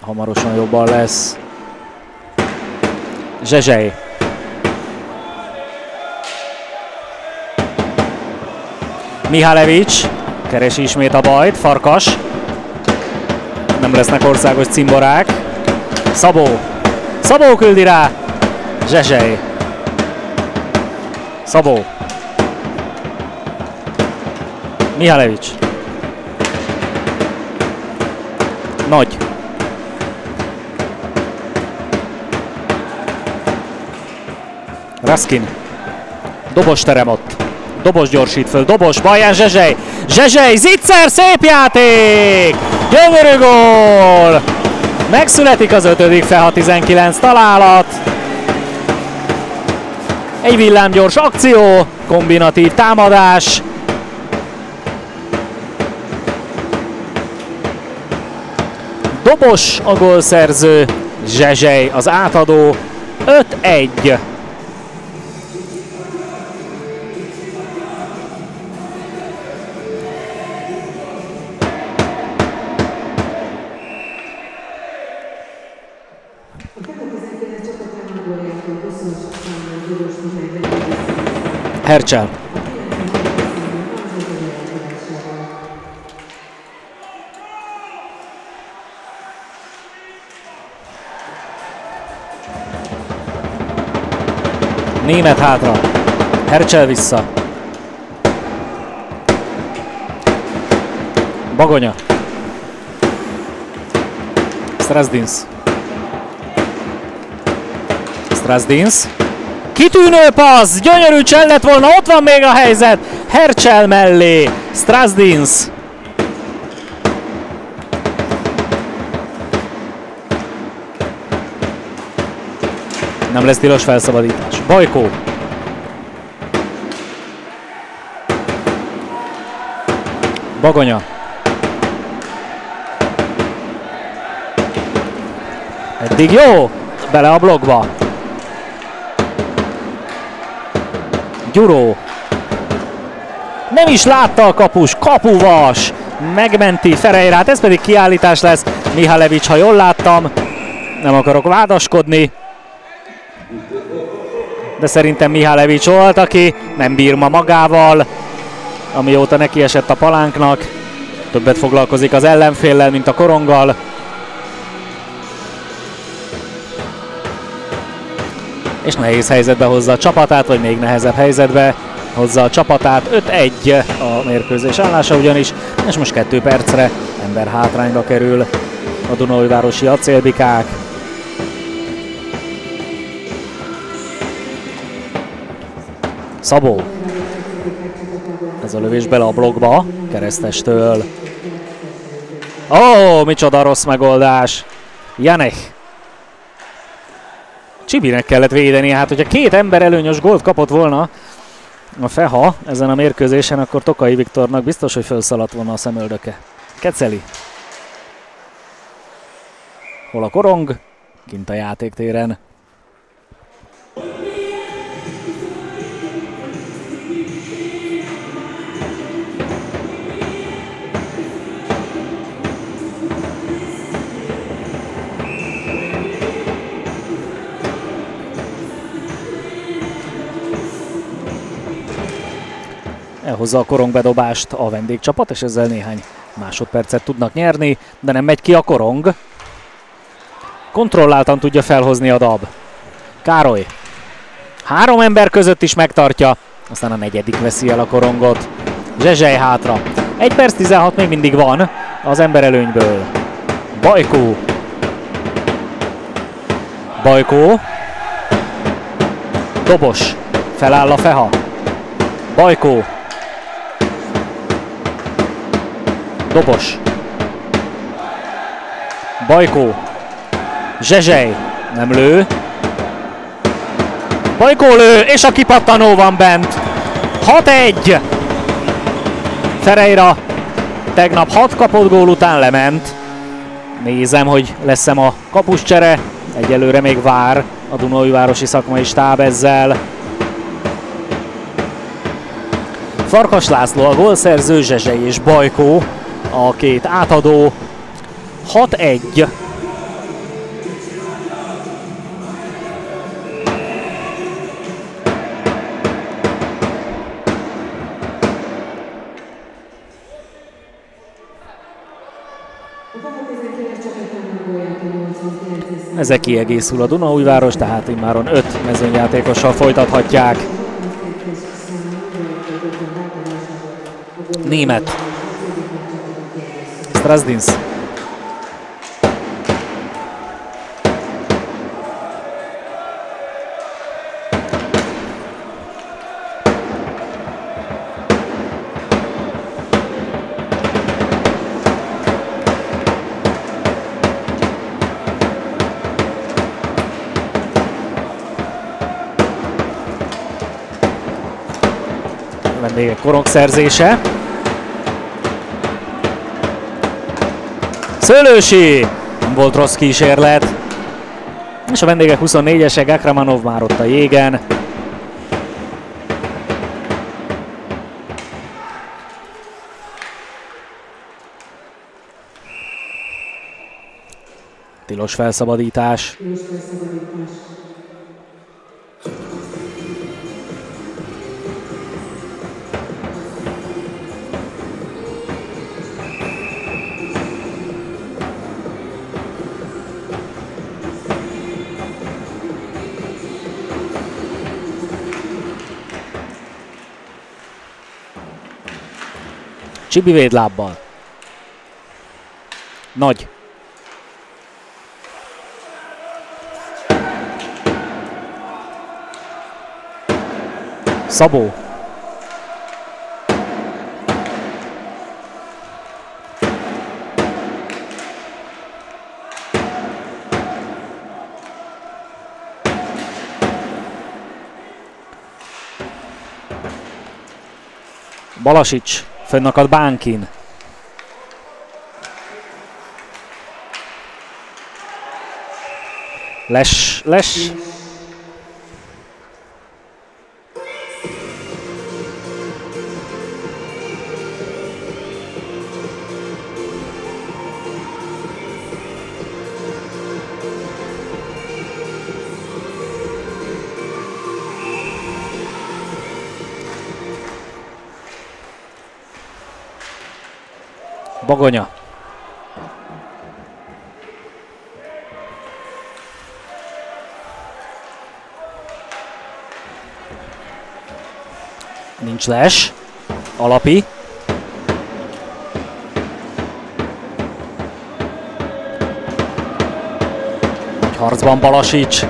Speaker 1: hamarosan jobban lesz. Zsezsely. Mihálevics keresi ismét a bajt, Farkas. Lesznek országos cimborák. Szabó. Szabó küldi rá. Zsezsely. Szabó. Mihálevics. Nagy. Raskin. Dobos terem ott. Dobos gyorsít föl, Dobos, Baján Zsezsely, Zsezsely, Zicser, szép játék! Gyönyörű gól! Megszületik az ötödik FEHA 19 találat. Egy villámgyors akció, kombinatív támadás. Dobos a gólszerző, Zsezsely az átadó, 5-1. Hercsel. Német hátra. Hercsel vissza. Bagonya. Strasdins. Strasdins. Kitűnő passz, gyönyörű csel lett volna, ott van még a helyzet. Hercsel mellé, Strasdins. Nem lesz tilos felszabadítás. Bajkó. Bagonya. Eddig jó. Bele a blokkba. Gyuró. Nem is látta a kapus, kapuvas. Megmenti Ferreirát, ez pedig kiállítás lesz. Mihalevics, ha jól láttam, nem akarok vádaskodni. De szerintem Mihálevics volt, aki nem bír ma magával, amióta neki esett a palánknak. Többet foglalkozik az ellenféllel, mint a koronggal. És nehéz helyzetbe hozza a csapatát, vagy még nehezebb helyzetbe hozza a csapatát. 5-1 a mérkőzés állása ugyanis, és most 2 percre ember hátrányba kerül a Dunajvárosi acélbikák. Szabó. Ez a lövés bele a blokkba, keresztestől. Ó, oh, micsoda rossz megoldás. Janech Csibinek kellett védeni, hát hogyha két ember előnyös gólt kapott volna a Feha ezen a mérkőzésen, akkor Tokai Viktornak biztos, hogy felszaladt volna a szemöldöke. Keceli. Hol a korong? Kint a játéktéren. Elhozza a korongbedobást a vendégcsapat, és ezzel néhány másodpercet tudnak nyerni, de nem megy ki a korong. Kontrolláltan tudja felhozni a dab. Károly. Három ember között is megtartja, aztán a negyedik veszi el a korongot. Zsezsely hátra. 1 perc 16 még mindig van az ember előnyből. Bajkó. Bajkó. Dobos. Feláll a Feha. Bajkó. Dobos. Bajkó. Zsezsely. Nem lő. Bajkó lő, és a kipattanó van bent. 6-1. Ferreira. tegnap 6 kapott gól után lement. Nézem, hogy lesz-e a kapuscsere. Egyelőre még vár a Dunói-városi szakmai stáb ezzel. Farkas László a gólszerző, Zsezsei és Bajkó a két átadó. 6-1. Ezek kiegészül a Dunaújváros, tehát immáron 5 mezőnyjátékossal folytathatják. Német. Strasdins. vendégek korongszerzése. Szőlősi! Nem volt rossz kísérlet. És a vendégek 24-esek, Akramanov már ott a jégen. Tilos felszabadítás. Csibi védlábbal. Nagy. Szabó. Balasics fönnakad Bánkin. Les, les. Bagonya. Nincs les. Alapi. Egy harcban Balasics.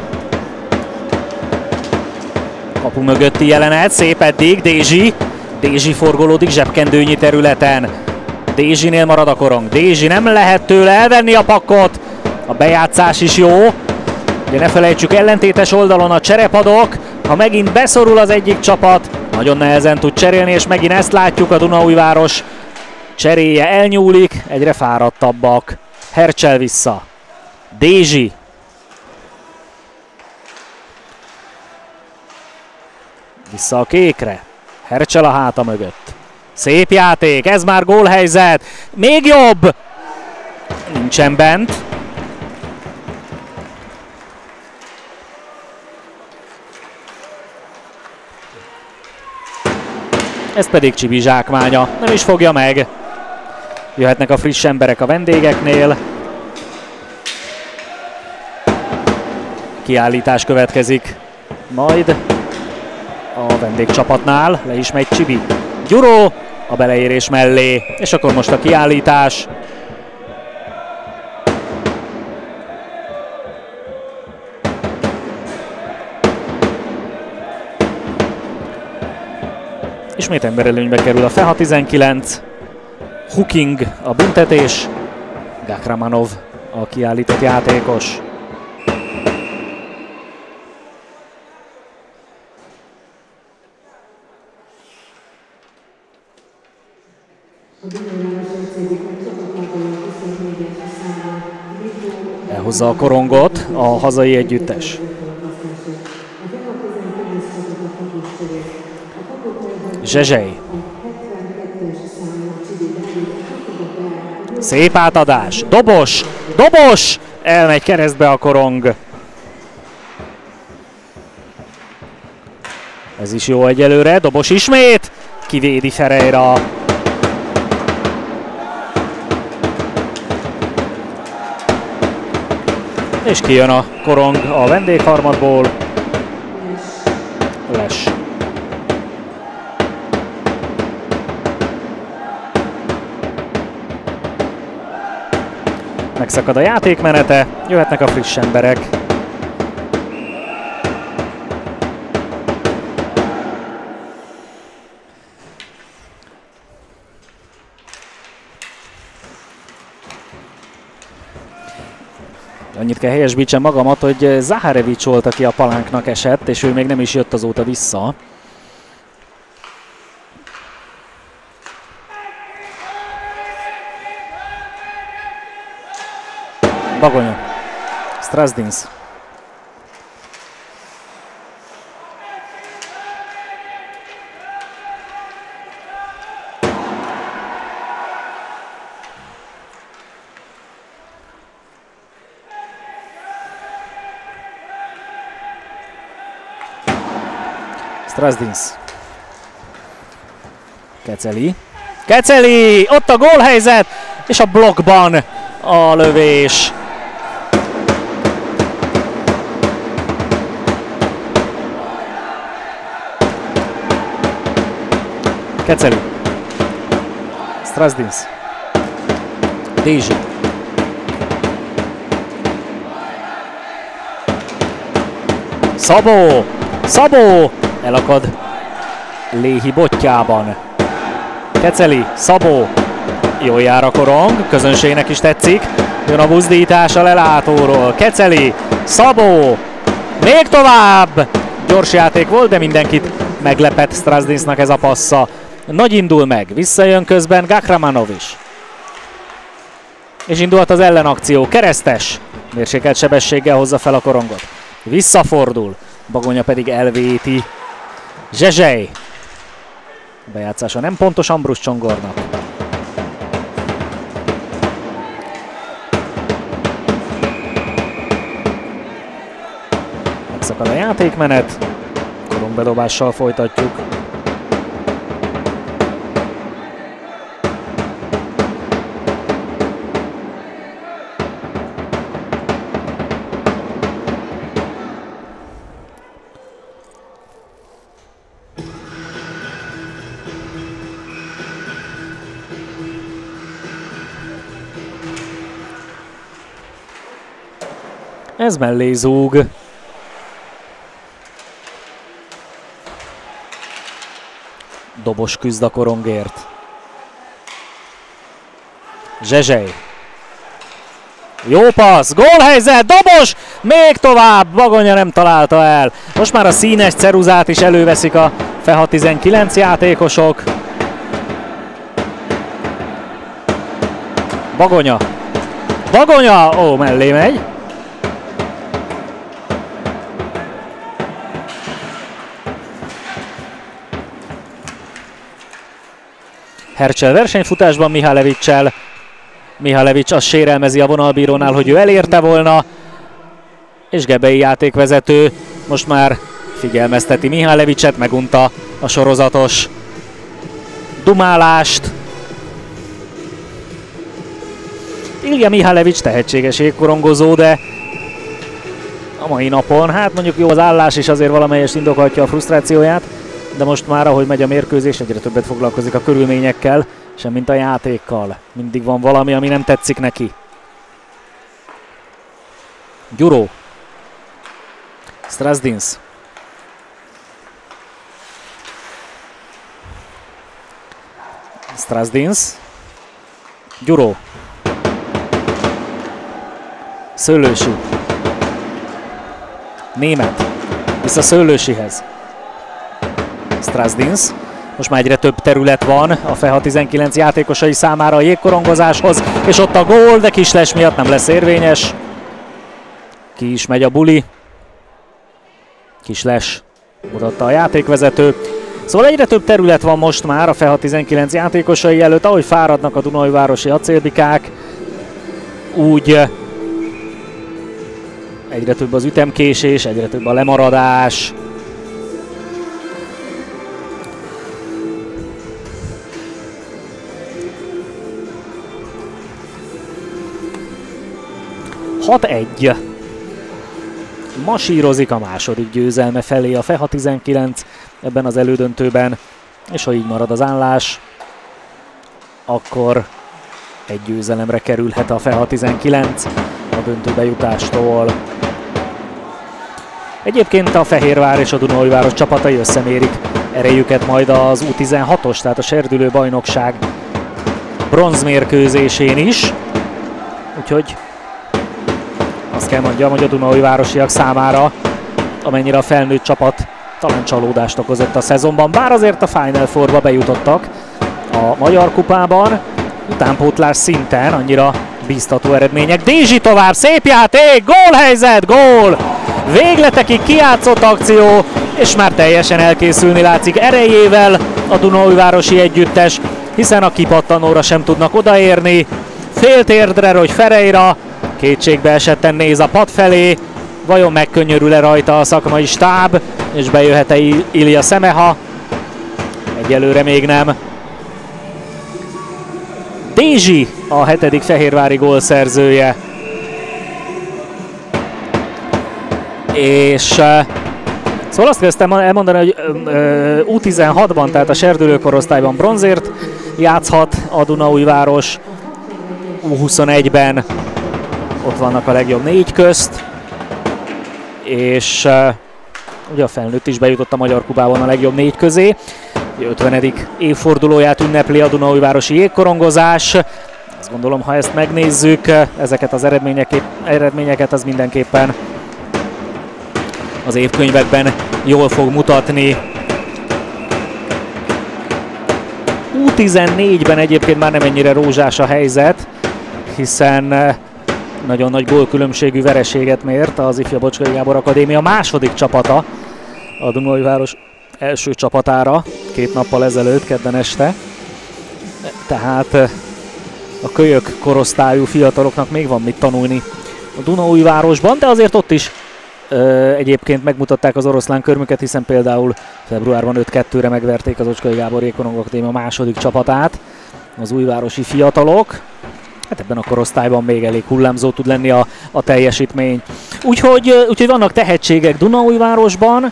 Speaker 1: Kapu mögötti jelenet, szép eddig, Dézsi. Dézsi forgolódik zsebkendőnyi területen. Dézsinél marad a korong. Dézsi nem lehet tőle elvenni a pakkot. A bejátszás is jó. De ne felejtsük, ellentétes oldalon a cserepadok. Ha megint beszorul az egyik csapat, nagyon nehezen tud cserélni, és megint ezt látjuk a Dunaújváros cseréje elnyúlik, egyre fáradtabbak. Hercsel vissza. Dézsi. Vissza a kékre. Hercsel a háta mögött. Szép játék, ez már gólhelyzet. Még jobb! Nincsen bent. Ez pedig Csibi zsákmánya, nem is fogja meg. Jöhetnek a friss emberek a vendégeknél. Kiállítás következik majd a vendégcsapatnál. Le is megy Csibi. Gyuró a beleérés mellé, és akkor most a kiállítás. Ismét emberelőnybe kerül a FEHA 19, Hooking a büntetés, Gakramanov a kiállított játékos. Elhozza a korongot a hazai együttes. Zsezsely. Szép átadás. Dobos! Dobos! Elmegy keresztbe a korong. Ez is jó egyelőre. Dobos ismét. Kivédi Ferreira. És kijön a korong a vendégharmadból. Les. Megszakad a játékmenete, jöhetnek a friss emberek. Annyit kell helyesbítsem magamat, hogy Zaharevics volt, aki a palánknak esett, és ő még nem is jött azóta vissza. Bagonya. Strasdins. Strasdins. Keceli. Keceli! Ott a gólhelyzet! És a blokkban a lövés. Keceli. Strasdins. Dézsi. Szabó! Szabó! Elakad Léhi botjában. Keceli, Szabó. Jól jár a korong, közönségnek is tetszik. Jön a buzdítás a lelátóról. Keceli, Szabó. Még tovább! Gyors játék volt, de mindenkit meglepett Strasdinsnak ez a passza. Nagy indul meg, visszajön közben Gakramanov is. És indult az ellenakció, keresztes. Mérsékelt sebességgel hozza fel a korongot. Visszafordul, Bagonya pedig elvéti. Zsezsely. Bejátszása nem pontos Ambrus Csongornak. Megszakad a játékmenet. Korongbedobással folytatjuk. Ez mellé zúg. Dobos küzd a korongért. Zsezsely. Jó passz, gólhelyzet, dobos, még tovább, Bagonya nem találta el. Most már a színes ceruzát is előveszik a FEHA 19 játékosok. Bagonya. Bagonya, ó, mellé megy. Hercsel versenyfutásban Mihálevicsel. Mihálevics azt sérelmezi a vonalbírónál, hogy ő elérte volna. És Gebei játékvezető most már figyelmezteti Mihálevicset, megunta a sorozatos dumálást. Ilja Mihálevics tehetséges jégkorongozó, de a mai napon, hát mondjuk jó az állás is azért valamelyest indokolhatja a frusztrációját de most már, ahogy megy a mérkőzés, egyre többet foglalkozik a körülményekkel, sem mint a játékkal. Mindig van valami, ami nem tetszik neki. Gyuró. Strasdins. Strasdins. Gyuró. Szőlősi. Német. Vissza Szőlősihez. Strasdins. Most már egyre több terület van a FEHA 19 játékosai számára a jégkorongozáshoz, és ott a gól, de kisles miatt nem lesz érvényes. ki is megy a buli. Kis les mutatta a játékvezető. Szóval egyre több terület van most már a FEHA 19 játékosai előtt, ahogy fáradnak a Dunai városi acélbikák, úgy egyre több az ütemkésés, egyre több a lemaradás. Hat egy. Masírozik a második győzelme felé a FEHA 19 ebben az elődöntőben, és ha így marad az állás, akkor egy győzelemre kerülhet a FEHA 19 a döntőbe jutástól. Egyébként a Fehérvár és a Város csapatai összemérik erejüket majd az U16-os, tehát a serdülő bajnokság bronzmérkőzésén is. Úgyhogy azt kell mondjam, hogy a Városiak számára, amennyire a felnőtt csapat talán csalódást okozott a szezonban, bár azért a Final Four-ba bejutottak a Magyar Kupában, utánpótlás szinten, annyira bíztató eredmények. Dézsi tovább, szép játék, gólhelyzet, gól! Végletekig kiátszott akció, és már teljesen elkészülni látszik erejével a Dunói-városi együttes, hiszen a kipattanóra sem tudnak odaérni. Féltérdre, hogy Ferreira kétségbe esetten néz a pad felé, vajon megkönnyörül-e rajta a szakmai stáb, és bejöhet-e Ilya Szemeha? Egyelőre még nem. Dézsi a hetedik Fehérvári gólszerzője. És szóval azt kezdtem elmondani, hogy U16-ban, tehát a serdülő korosztályban bronzért játszhat a Dunaújváros, U21-ben ott vannak a legjobb négy közt, és ugye a felnőtt is bejutott a Magyar Kubában a legjobb négy közé. 50. évfordulóját ünnepli a Dunaújvárosi jégkorongozás. Azt gondolom, ha ezt megnézzük, ezeket az eredményeket, az mindenképpen az évkönyvekben jól fog mutatni. U14-ben egyébként már nem ennyire rózsás a helyzet, hiszen nagyon nagy gólkülönbségű vereséget mért az Ifja Bocskai Gábor Akadémia második csapata a Dunai Város első csapatára két nappal ezelőtt, kedden este. Tehát eh, a kölyök korosztályú fiataloknak még van mit tanulni a Dunaújvárosban, de azért ott is eh, egyébként megmutatták az oroszlán körmüket, hiszen például februárban 5-2-re megverték az Ocskai Gábor Ékonong Akadémia második csapatát az újvárosi fiatalok. Hát ebben a korosztályban még elég hullámzó tud lenni a, a teljesítmény. Úgyhogy, úgyhogy vannak tehetségek Dunaújvárosban,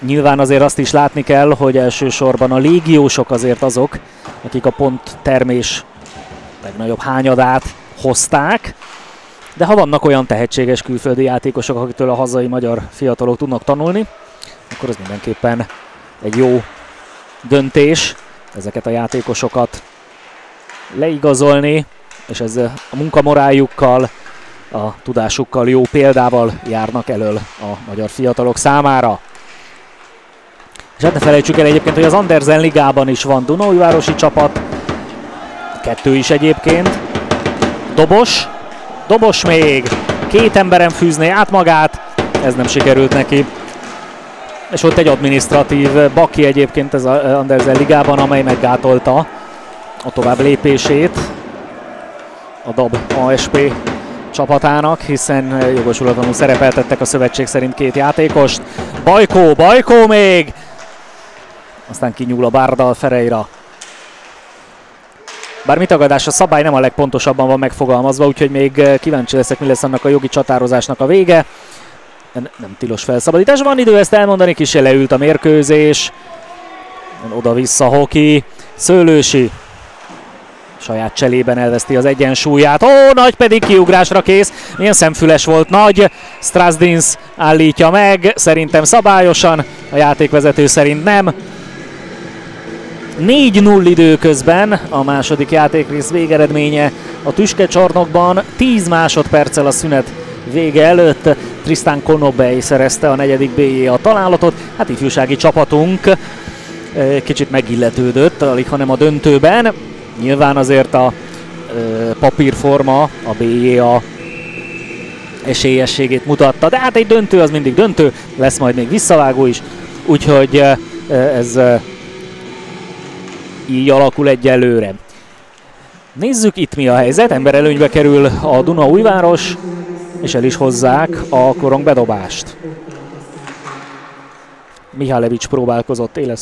Speaker 1: Nyilván azért azt is látni kell, hogy elsősorban a légiósok azért azok, akik a pont termés legnagyobb hányadát hozták, de ha vannak olyan tehetséges külföldi játékosok, akitől a hazai magyar fiatalok tudnak tanulni, akkor ez mindenképpen egy jó döntés ezeket a játékosokat leigazolni, és ez a munkamorájukkal, a tudásukkal, jó példával járnak elől a magyar fiatalok számára. És hát ne felejtsük el egyébként, hogy az Andersen Ligában is van Dunói-városi csapat. Kettő is egyébként. Dobos. Dobos még. Két emberen fűzné át magát. Ez nem sikerült neki. És ott egy administratív baki egyébként ez az Andersen Ligában, amely meggátolta a tovább lépését a DAB ASP csapatának, hiszen jogosulatlanul szerepeltettek a szövetség szerint két játékost. Bajkó, Bajkó még! Aztán kinyúl a Bárdal Ferreira. Bár mit tagadás, a szabály nem a legpontosabban van megfogalmazva, úgyhogy még eh, kíváncsi leszek, mi lesz annak a jogi csatározásnak a vége. Nem tilos felszabadítás, van idő ezt elmondani, kis leült a mérkőzés. Oda-vissza hoki. Szőlősi saját cselében elveszti az egyensúlyát. Ó, nagy pedig kiugrásra kész. Milyen szemfüles volt nagy. Strasdins állítja meg, szerintem szabályosan, a játékvezető szerint nem. 4-0 időközben a második játékrész végeredménye a Tüske csarnokban. 10 másodperccel a szünet vége előtt Tristan Konobey szerezte a negyedik BJ a találatot. Hát ifjúsági csapatunk eh, kicsit megilletődött, alig hanem a döntőben. Nyilván azért a papírforma, a BJ a esélyességét mutatta, de hát egy döntő az mindig döntő, lesz majd még visszavágó is, úgyhogy ez így alakul egyelőre. Nézzük itt mi a helyzet, ember előnybe kerül a Duna újváros, és el is hozzák a korong bedobást. Mihálevics próbálkozott éles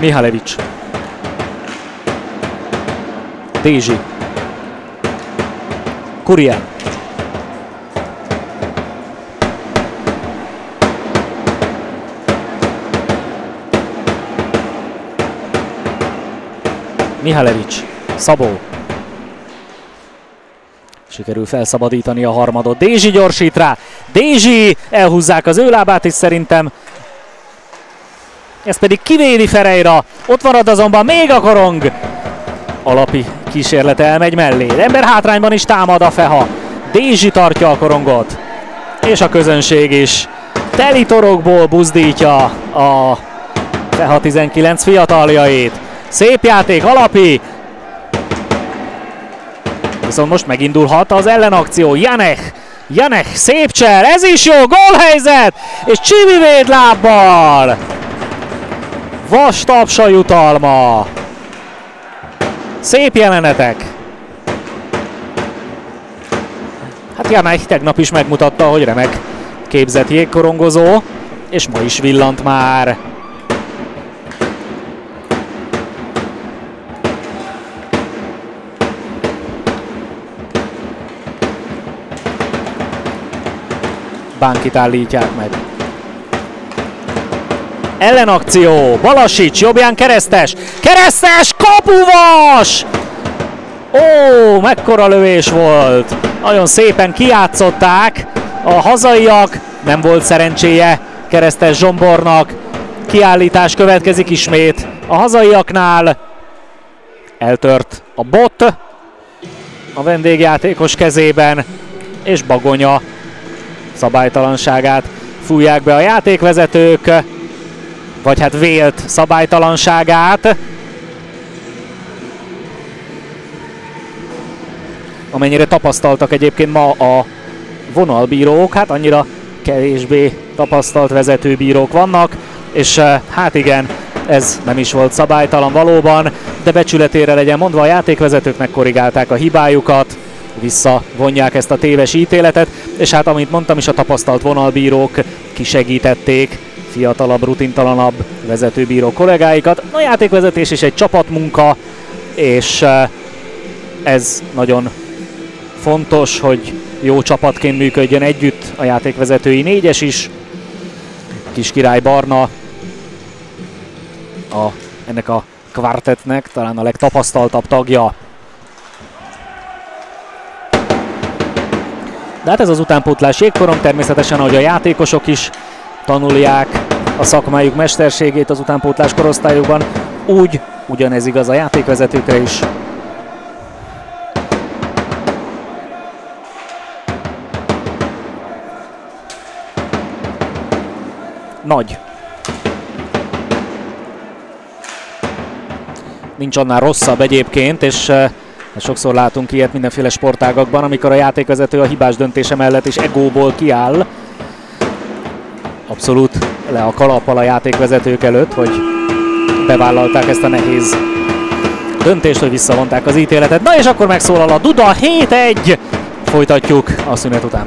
Speaker 1: szögből. Mihálevics. Dézsi. Kurian. Mihalevics, Szabó. Sikerül felszabadítani a harmadot. Dézsi gyorsít rá. Dézsi elhúzzák az ő lábát is szerintem. Ez pedig kivédi Ferreira. Ott marad azonban még a korong. Alapi kísérlete elmegy mellé. Ember hátrányban is támad a Feha. Dézsi tartja a korongot. És a közönség is. Teli torokból buzdítja a Feha 19 fiataljait. Szép játék, alapi. Viszont most megindulhat az ellenakció. Janech, Janech, szép cser, ez is jó, gólhelyzet! És Csivi véd lábbal! Vas tapsa jutalma. Szép jelenetek. Hát Janech tegnap is megmutatta, hogy remek képzett jégkorongozó, és ma is villant már. Bánkit állítják meg. Ellenakció, Balasics, jobbján keresztes, keresztes, kapuvas! Ó, mekkora lövés volt! Nagyon szépen kiátszották a hazaiak, nem volt szerencséje keresztes Zsombornak. Kiállítás következik ismét a hazaiaknál. Eltört a bot a vendégjátékos kezében, és Bagonya szabálytalanságát fújják be a játékvezetők, vagy hát vélt szabálytalanságát. Amennyire tapasztaltak egyébként ma a vonalbírók, hát annyira kevésbé tapasztalt vezetőbírók vannak, és eh, hát igen, ez nem is volt szabálytalan valóban, de becsületére legyen mondva a játékvezetőknek korrigálták a hibájukat, visszavonják ezt a téves ítéletet, és hát amint mondtam is a tapasztalt vonalbírók kisegítették fiatalabb, rutintalanabb vezetőbíró kollégáikat. A játékvezetés is egy csapatmunka, és eh, ez nagyon fontos, hogy jó csapatként működjön együtt a játékvezetői négyes is. Kis király Barna a, ennek a kvartetnek talán a legtapasztaltabb tagja De hát ez az utánpótlás jégkorom, természetesen, ahogy a játékosok is tanulják a szakmájuk mesterségét az utánpótlás korosztályokban, úgy ugyanez igaz a játékvezetőkre is. Nagy. Nincs annál rosszabb egyébként, és eh, Sokszor látunk ilyet mindenféle sportágakban, amikor a játékvezető a hibás döntése mellett is egóból kiáll. Abszolút le a kalappal a játékvezetők előtt, hogy bevállalták ezt a nehéz döntést, hogy visszavonták az ítéletet. Na és akkor megszólal a Duda 7-1! Folytatjuk a szünet után.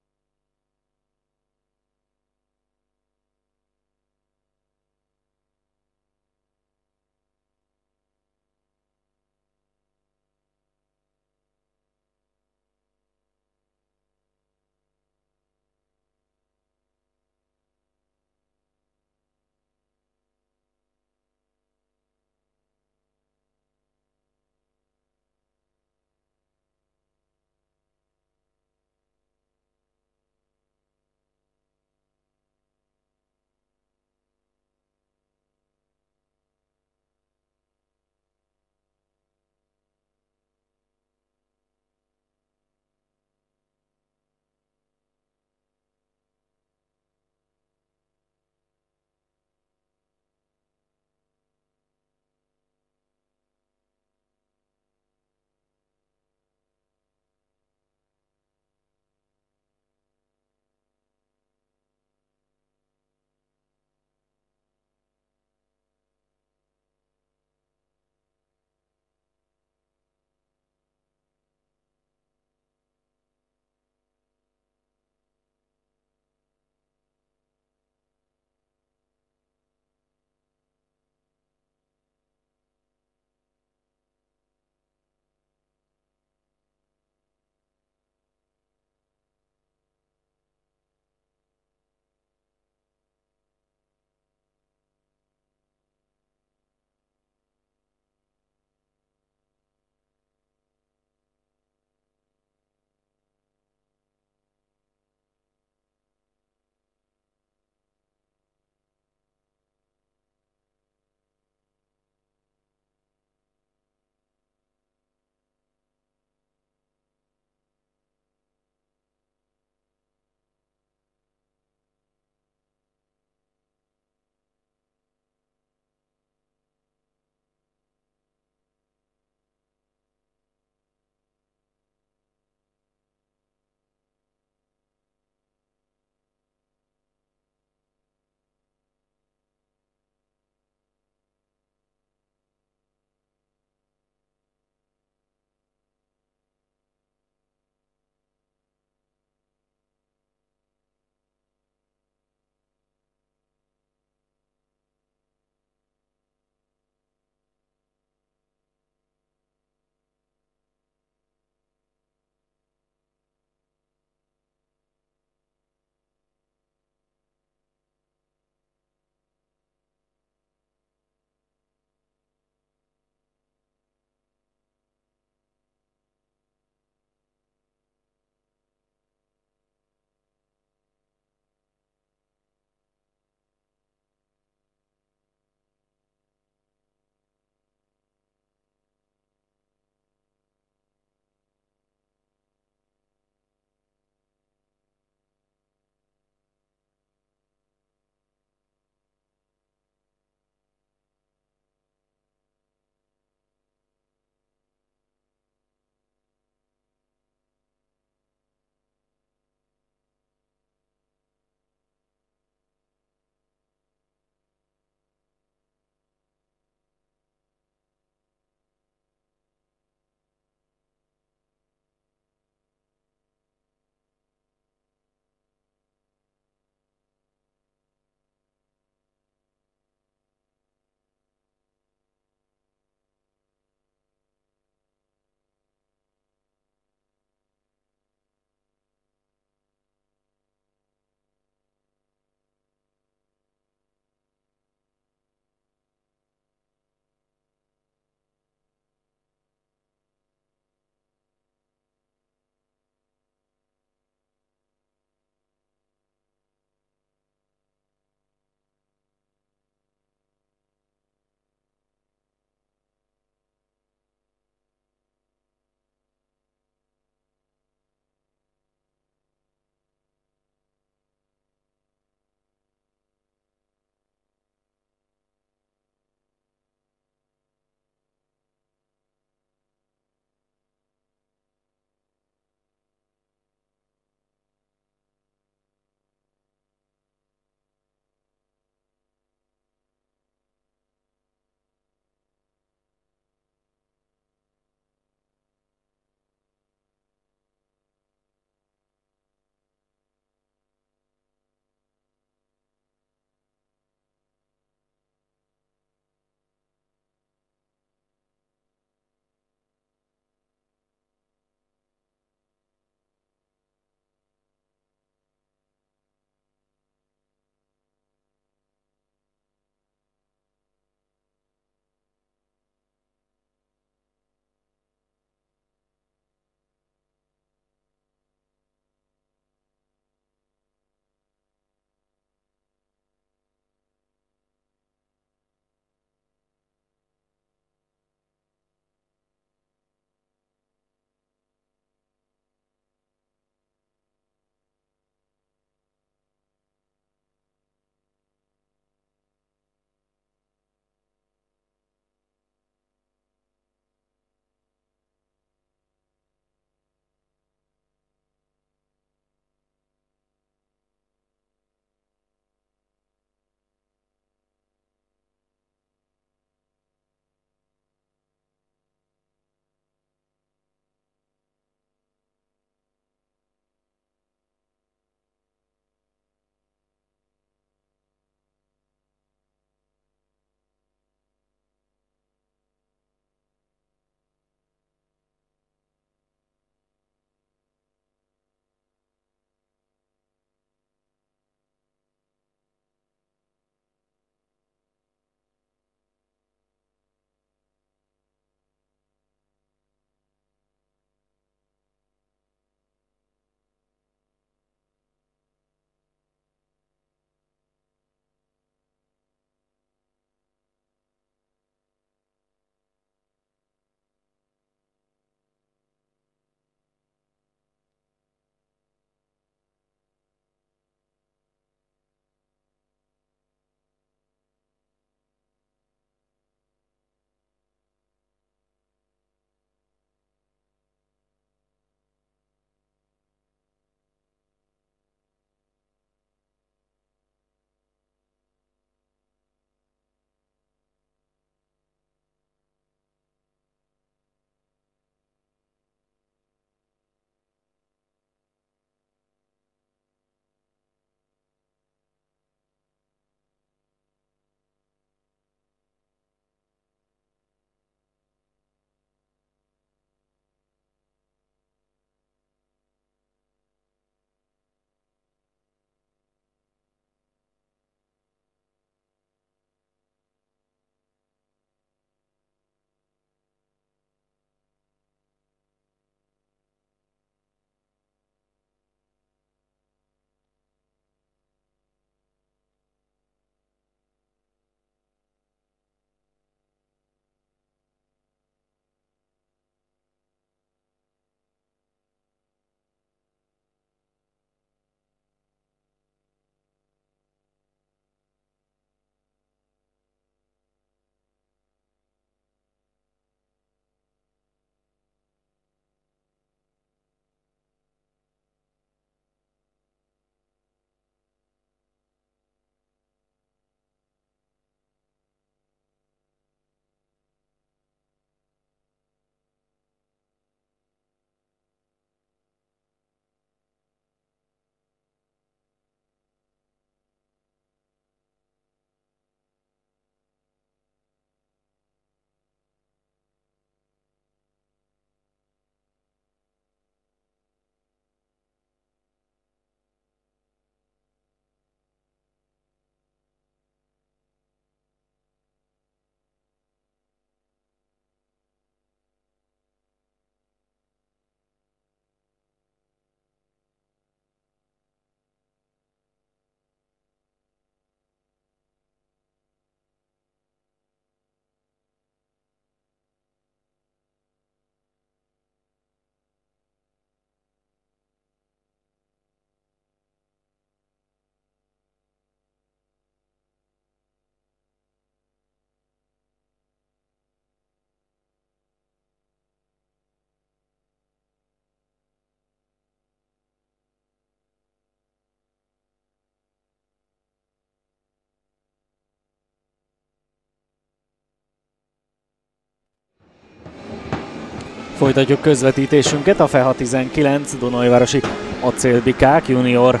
Speaker 1: Folytatjuk közvetítésünket a FEHA 19 Dunajvárosi Acélbikák junior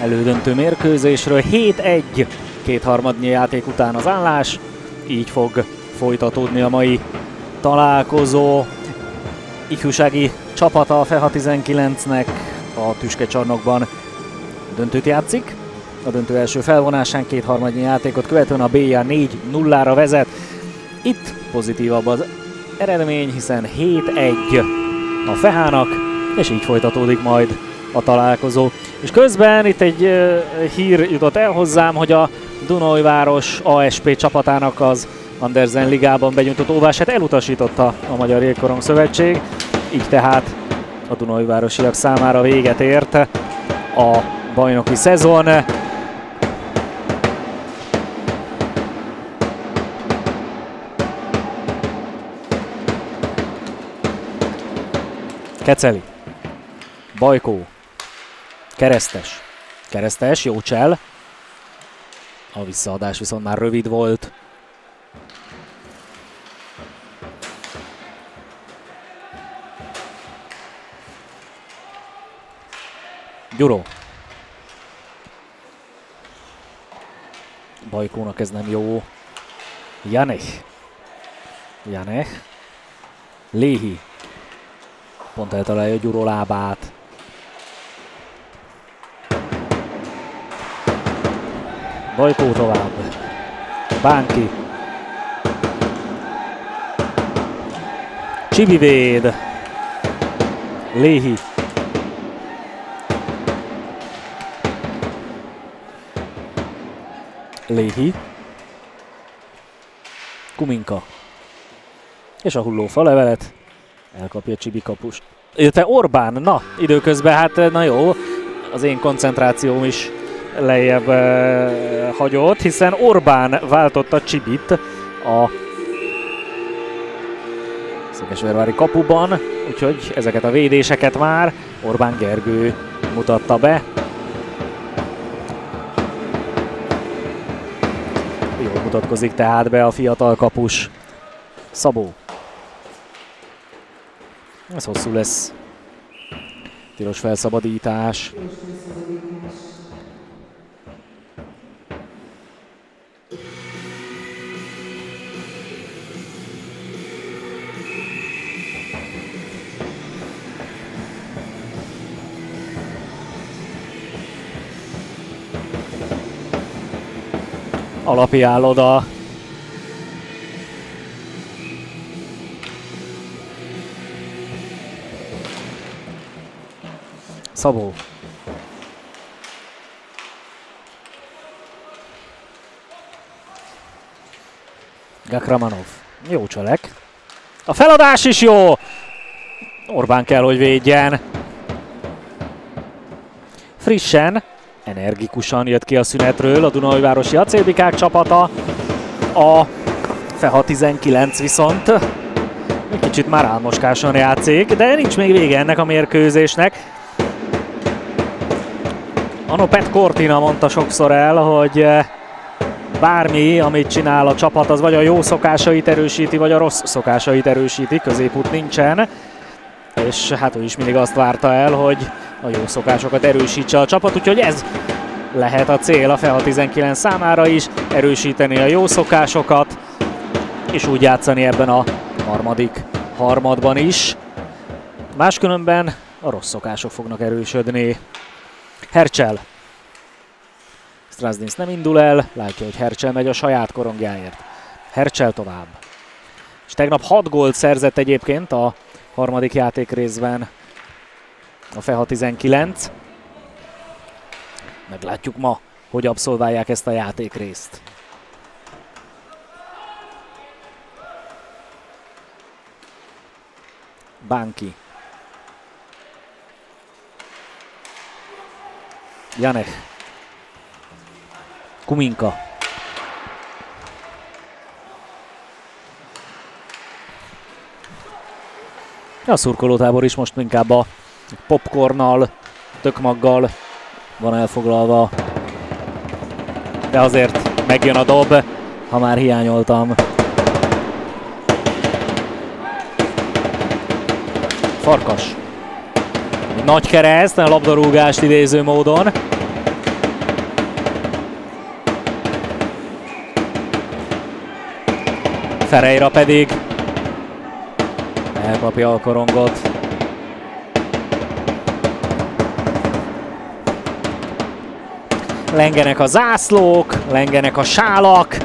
Speaker 1: elődöntő mérkőzésről. 7-1 kétharmadnyi játék után az állás, így fog folytatódni a mai találkozó. Ifjúsági csapata a FEHA 19-nek a tüskecsarnokban döntőt játszik. A döntő első felvonásán kétharmadnyi játékot követően a BIA 4-0-ra vezet. Itt pozitívabb az eredmény, hiszen 7-1 a Fehának, és így folytatódik majd a találkozó. És közben itt egy uh, hír jutott el hozzám, hogy a Dunajváros ASP csapatának az Andersen ligában benyújtott óvását elutasította a Magyar Jégkorong Szövetség, így tehát a Dunajvárosiak számára véget ért a bajnoki szezon. Keceli. Bajkó. Keresztes. Keresztes, jó csel. A visszaadás viszont már rövid volt. Gyuró. Bajkónak ez nem jó. Janech. Janech. Léhi. Pont eltalálja Gyuró lábát. Bajkó tovább. Bánki. Csibi véd. Léhi. Léhi. Kuminka. És a hulló falevelet. Elkapja Csibi kapus. Illetve Orbán, na, időközben hát na jó, az én koncentrációm is lejjebb e, hagyott, hiszen Orbán váltotta Csibit a Székesvervári kapuban, úgyhogy ezeket a védéseket már Orbán Gergő mutatta be. Jól mutatkozik tehát be a fiatal kapus Szabó. Ez hosszú lesz. Tilos felszabadítás. Alapi áll oda Szabó. Gakramanov. Jó cselek. A feladás is jó! Orbán kell, hogy védjen. Frissen, energikusan jött ki a szünetről a Dunajvárosi Acélbikák csapata. A Feha 19 viszont egy kicsit már álmoskásan játszik, de nincs még vége ennek a mérkőzésnek. Ano Pet Cortina mondta sokszor el, hogy eh, bármi, amit csinál a csapat, az vagy a jó szokásait erősíti, vagy a rossz szokásait erősíti, középút nincsen. És hát ő is mindig azt várta el, hogy a jó szokásokat erősítse a csapat, úgyhogy ez lehet a cél a FEHA 19 számára is, erősíteni a jó szokásokat, és úgy játszani ebben a harmadik harmadban is. Máskülönben a rossz szokások fognak erősödni. Hercsel. Strasdins nem indul el, látja, hogy Hercsel megy a saját korongjáért. Hercsel tovább. És tegnap 6 gólt szerzett egyébként a harmadik játék részben a FEHA 19. Meglátjuk ma, hogy abszolválják ezt a játékrészt. Bánki Janek. Kuminka. A szurkolótábor is most inkább a popcornnal, tökmaggal van elfoglalva. De azért megjön a dob, ha már hiányoltam. Farkas. Egy nagy kereszt, a labdarúgást idéző módon. Ferreira pedig elkapja a korongot. Lengenek a zászlók, lengenek a sálak,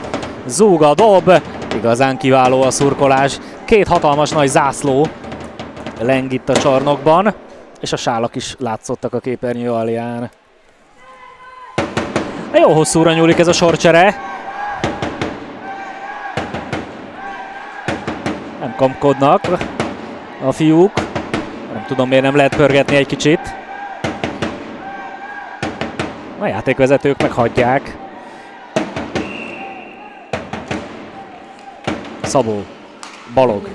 Speaker 1: zúg a dob, igazán kiváló a szurkolás. Két hatalmas nagy zászló leng itt a csarnokban, és a sálak is látszottak a képernyő alján. Jó hosszúra nyúlik ez a sorcsere. Kamkodnak a fiúk. Nem tudom miért nem lehet pörgetni egy kicsit. A játékvezetők meg hagyják. Szabó. Balog.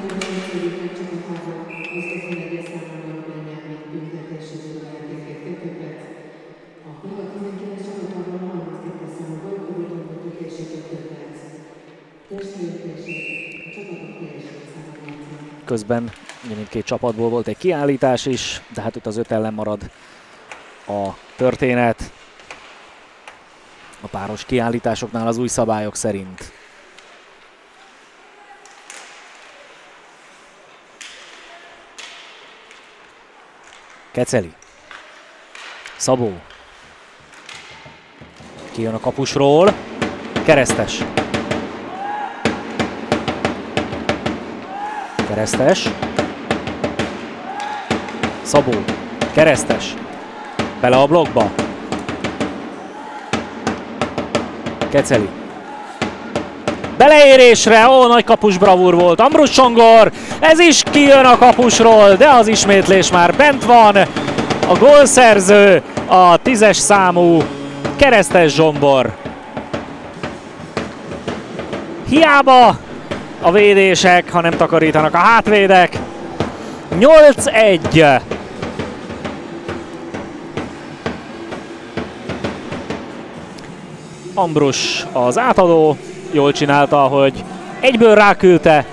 Speaker 1: Közben mindkét csapatból volt egy kiállítás is, de hát itt az öt ellen marad a történet a páros kiállításoknál az új szabályok szerint. Keceli. Szabó. Kijön a kapusról. Keresztes. Keresztes. Szabó. Keresztes. Bele a blokkba. Keceli. Beleérésre, ó, nagy kapus bravúr volt. Ambrus Csongor, ez is kijön a kapusról, de az ismétlés már bent van. A gólszerző, a tízes számú keresztes Zsombor. Hiába a védések, ha nem takarítanak a hátvédek. 8-1. Ambrus az átadó, jól csinálta, hogy egyből ráküldte,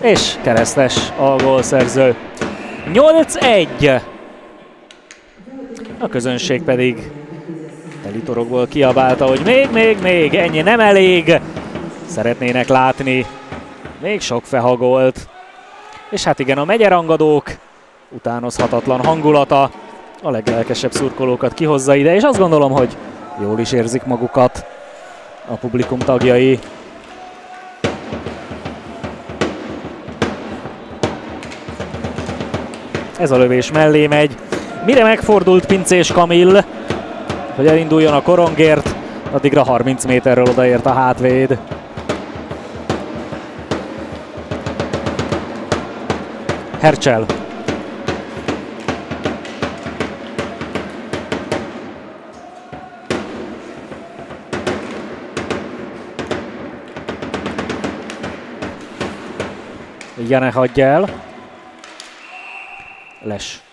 Speaker 1: és keresztes a gólszerző. 8-1. A közönség pedig telitorokból kiabálta, hogy még, még, még, ennyi nem elég. Szeretnének látni még sok fehagolt. És hát igen, a megyerangadók utánozhatatlan hangulata a leglelkesebb szurkolókat kihozza ide, és azt gondolom, hogy jól is érzik magukat a publikum tagjai. Ez a lövés mellé megy. Mire megfordult Pincés Kamil, hogy elinduljon a korongért, addigra 30 méterről odaért a hátvéd. Hercsel Jane hagyja el. Les.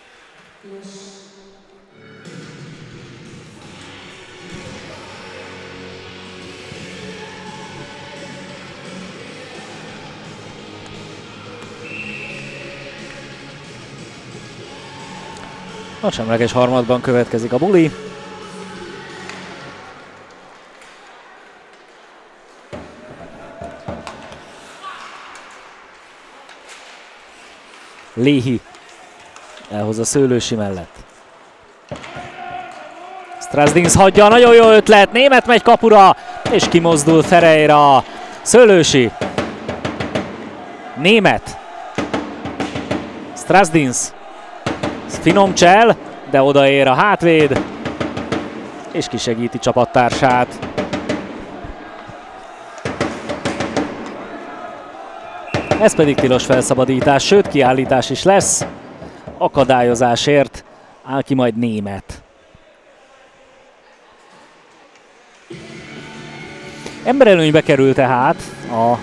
Speaker 1: A semleges harmadban következik a buli. Léhi elhoz a szőlősi mellett. Strasdings hagyja, nagyon jó ötlet, német megy kapura, és kimozdul Ferreira. Szőlősi. Német. Strasdins. Finom csel, de odaér a hátvéd, és kisegíti csapattársát. Ez pedig tilos felszabadítás, sőt kiállítás is lesz. Akadályozásért áll ki majd német. Emberelőnybe kerül tehát a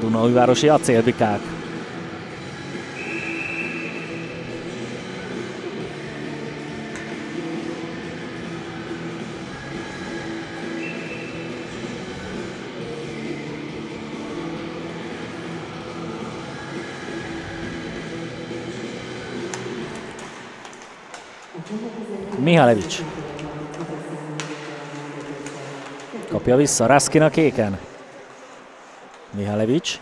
Speaker 1: Dunaújvárosi acélbikák. Mihalevics. Kapja vissza Raskin a kéken. Mihalevics.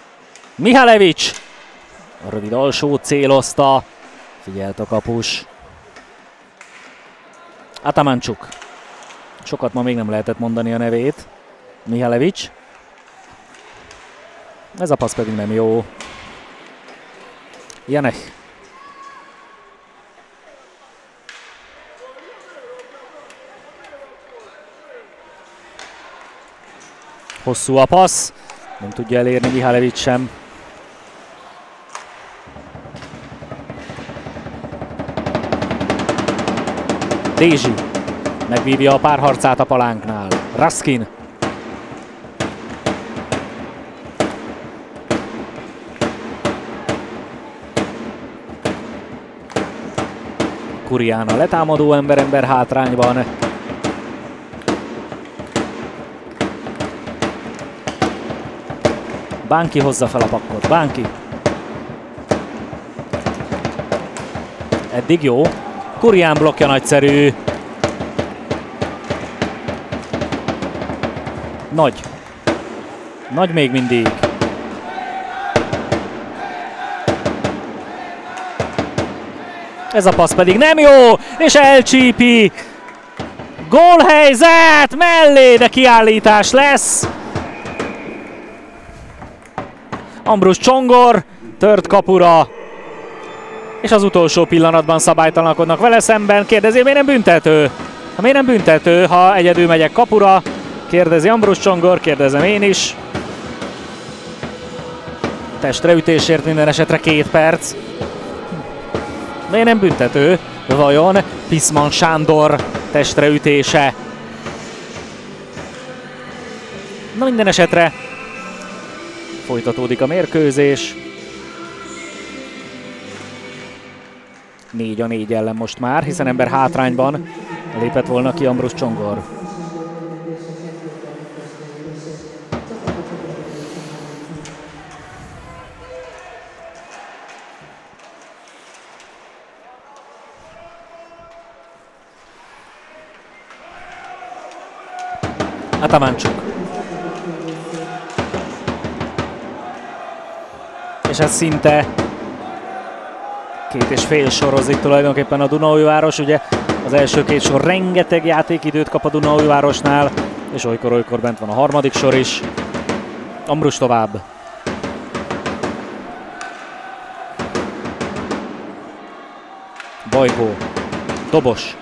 Speaker 1: Mihalevics! A rövid alsó célozta. Figyelt a kapus. Atamancsuk. Sokat ma még nem lehetett mondani a nevét. Mihalevics. Ez a passz pedig nem jó. Janek. Hosszú a passz, nem tudja elérni Mihalevics sem. Dézsi megvívja a párharcát a palánknál. Raskin Kurián a letámadó ember-ember hátrányban. Bánki hozza fel a pakkot. Bánki. Eddig jó. Kurián blokja nagyszerű. Nagy. Nagy még mindig. Ez a passz pedig nem jó, és elcsípi. Gólhelyzet mellé, de kiállítás lesz. Ambrus Csongor tört kapura, és az utolsó pillanatban szabálytalanakodnak vele szemben. Kérdezi, miért nem büntető? Ha miért nem büntető, ha egyedül megyek kapura? Kérdezi Ambrus Csongor, kérdezem én is. Testreütésért minden esetre két perc. Miért nem büntető? Vajon Piszman Sándor testreütése? Na minden esetre folytatódik a mérkőzés. 4 a 4 ellen most már, hiszen ember hátrányban lépett volna ki Ambrus Csongor. Atamancsuk. És ez szinte két és fél sorozik tulajdonképpen a Dunaújváros. Ugye az első két sor rengeteg játékidőt kap a Dunaújvárosnál, és olykor-olykor bent van a harmadik sor is. Ambrus tovább. Bajkó. Dobos.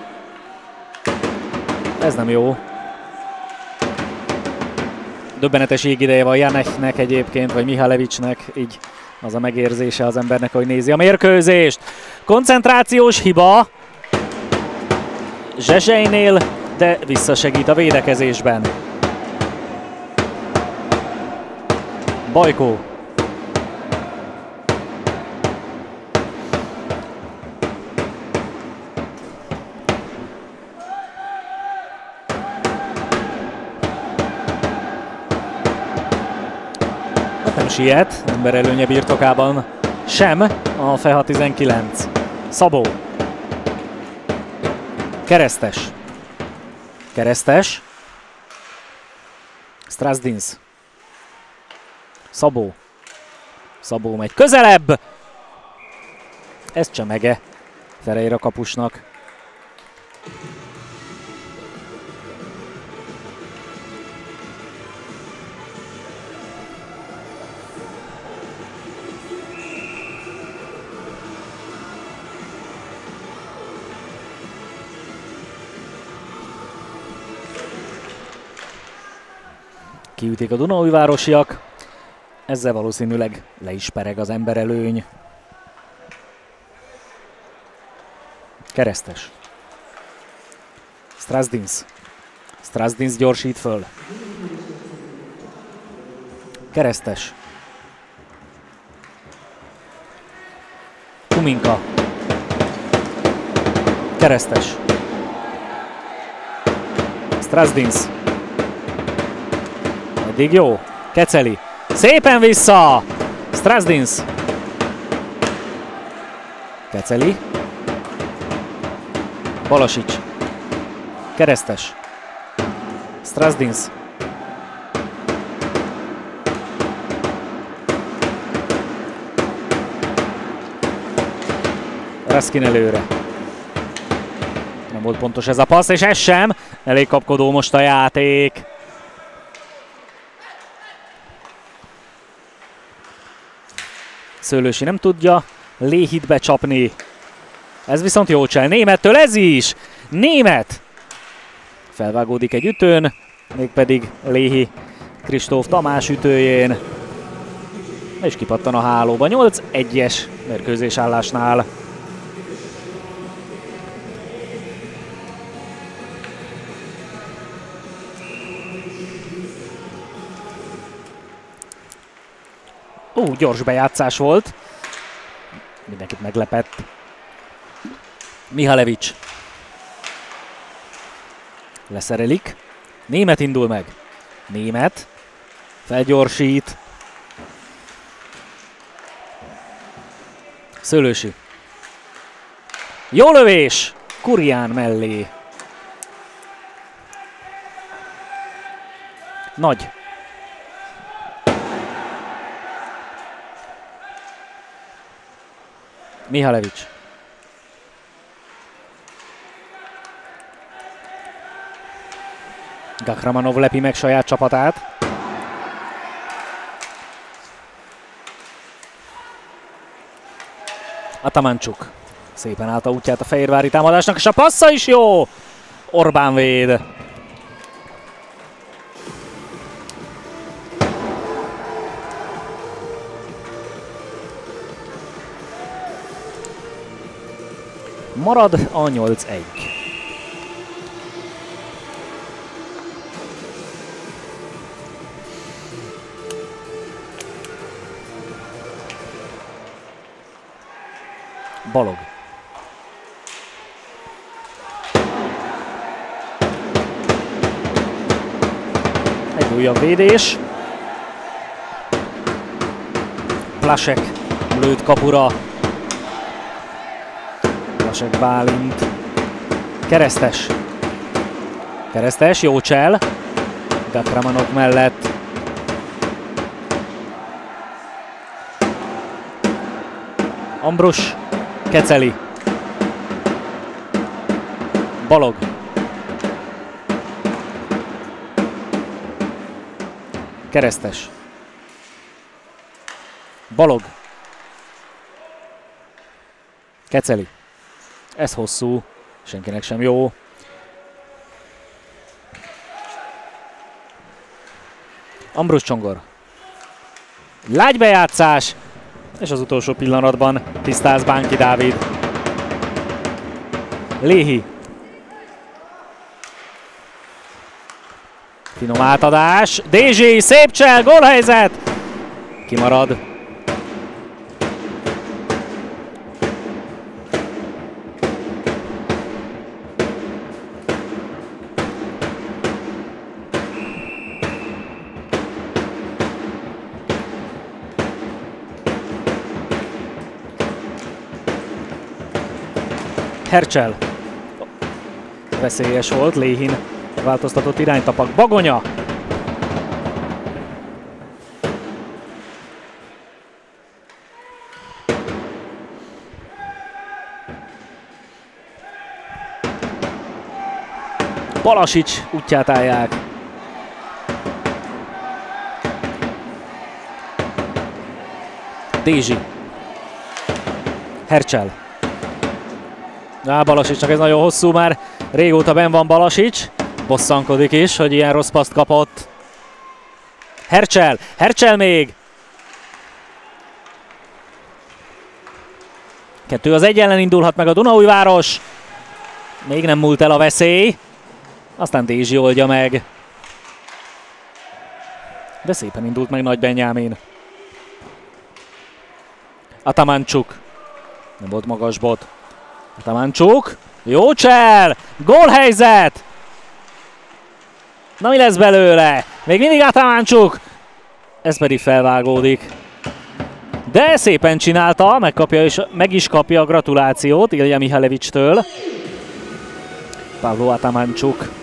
Speaker 1: Ez nem jó. Döbbenetes égideje van Janeknek egyébként, vagy Mihalevicsnek, így az a megérzése az embernek, hogy nézi a mérkőzést. Koncentrációs hiba Zsezseinél, de visszasegít a védekezésben. Bajkó siet, ember előnye birtokában sem a Feha 19. Szabó. Keresztes. Keresztes. Strasdins. Szabó. Szabó megy közelebb. Ez csemege Ferreira kapusnak. Kiütik a Dunaújvárosiak. Ezzel valószínűleg le is pereg az ember előny. Keresztes. Strasdins. Strasdins gyorsít föl. Keresztes. Kuminka. Keresztes. Strasdins. Eddig jó. Keceli. Szépen vissza! Strasdins. Keceli. Balasics. Keresztes. Strasdins. Raskin előre. Nem volt pontos ez a passz, és ez sem. Elég kapkodó most a játék. Szőlősi nem tudja Léhit becsapni. Ez viszont jó csel. Némettől ez is! Német! Felvágódik egy ütőn, mégpedig Léhi Kristóf Tamás ütőjén. És kipattan a hálóba. 8-1-es mérkőzés állásnál. Ó, gyors bejátszás volt. Mindenkit meglepett. Mihalevics. Leszerelik. Német indul meg. Német. Felgyorsít. Szőlősi. Jó lövés! Kurián mellé. Nagy. Mihalevics. Gakramanov lepi meg saját csapatát. Atamancsuk szépen állt a útját a Fehérvári támadásnak, és a passza is jó! Orbán véd. Marad a 8-1. Balog. Egy újabb védés. Plasek lőtt kapura. Plasek Bálint. Keresztes. Keresztes, jó csel. Gakramanok mellett. Ambrus Keceli. Balog. Keresztes. Balog. Keceli. Ez hosszú. Senkinek sem jó. Ambrus Csongor. Lágy bejátszás és az utolsó pillanatban tisztáz Bánki Dávid. Léhi. Finom átadás. Dézsi, szép csel, gólhelyzet! Kimarad. Hercsel. Veszélyes volt, Léhin változtatott iránytapak. Bagonya! Balasics útját állják. Dézsi. Hercsel. Á, Balasicsnak ez nagyon hosszú már. Régóta ben van Balasics. Bosszankodik is, hogy ilyen rossz paszt kapott. Hercsel! Hercsel még! Kettő az egy ellen indulhat meg a Dunaújváros. Még nem múlt el a veszély. Aztán Dézsi oldja meg. De szépen indult meg Nagy Benyámin. Atamancsuk. Nem volt magas bot. Tamancsuk. Jó csel! Gólhelyzet! Na mi lesz belőle? Még mindig Atamancsuk. Ez pedig felvágódik. De szépen csinálta, megkapja és meg is kapja a gratulációt Ilja Mihalevics-től. Pavlo Atamancsuk.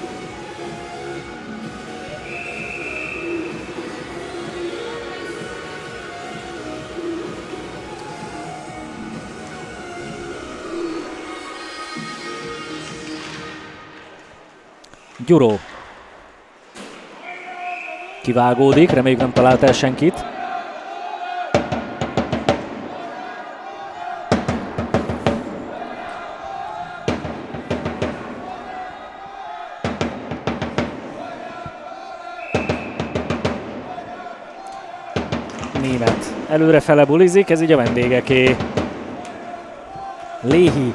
Speaker 1: Gyuró. Kivágódik, reméljük nem talált el senkit. Német előre fele bulizik, ez így a vendégeké. Léhi.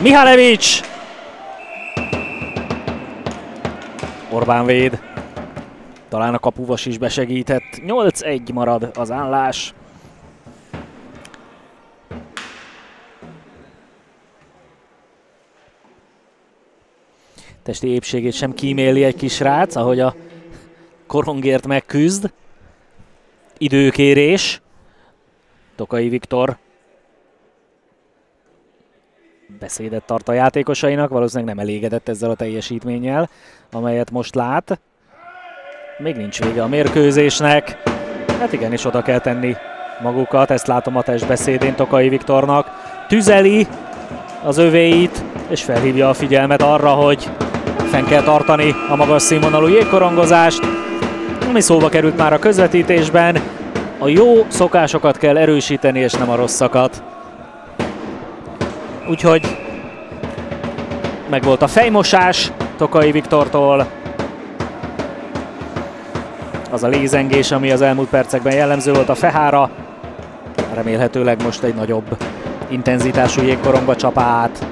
Speaker 1: Mihalevics! Orbán véd. Talán a kapuvas is besegített. 8-1 marad az állás. Testi épségét sem kíméli egy kis rác, ahogy a korongért megküzd. Időkérés. Tokai Viktor beszédet tart a játékosainak, valószínűleg nem elégedett ezzel a teljesítménnyel, amelyet most lát. Még nincs vége a mérkőzésnek. Hát igenis oda kell tenni magukat, ezt látom a testbeszédén Tokai Viktornak. Tüzeli az övéit, és felhívja a figyelmet arra, hogy fenn kell tartani a magas színvonalú jégkorongozást, ami szóba került már a közvetítésben. A jó szokásokat kell erősíteni, és nem a rosszakat. Úgyhogy megvolt a fejmosás Tokai Viktortól. Az a lézengés, ami az elmúlt percekben jellemző volt a Fehára. Remélhetőleg most egy nagyobb intenzitású jégkorongba csap át.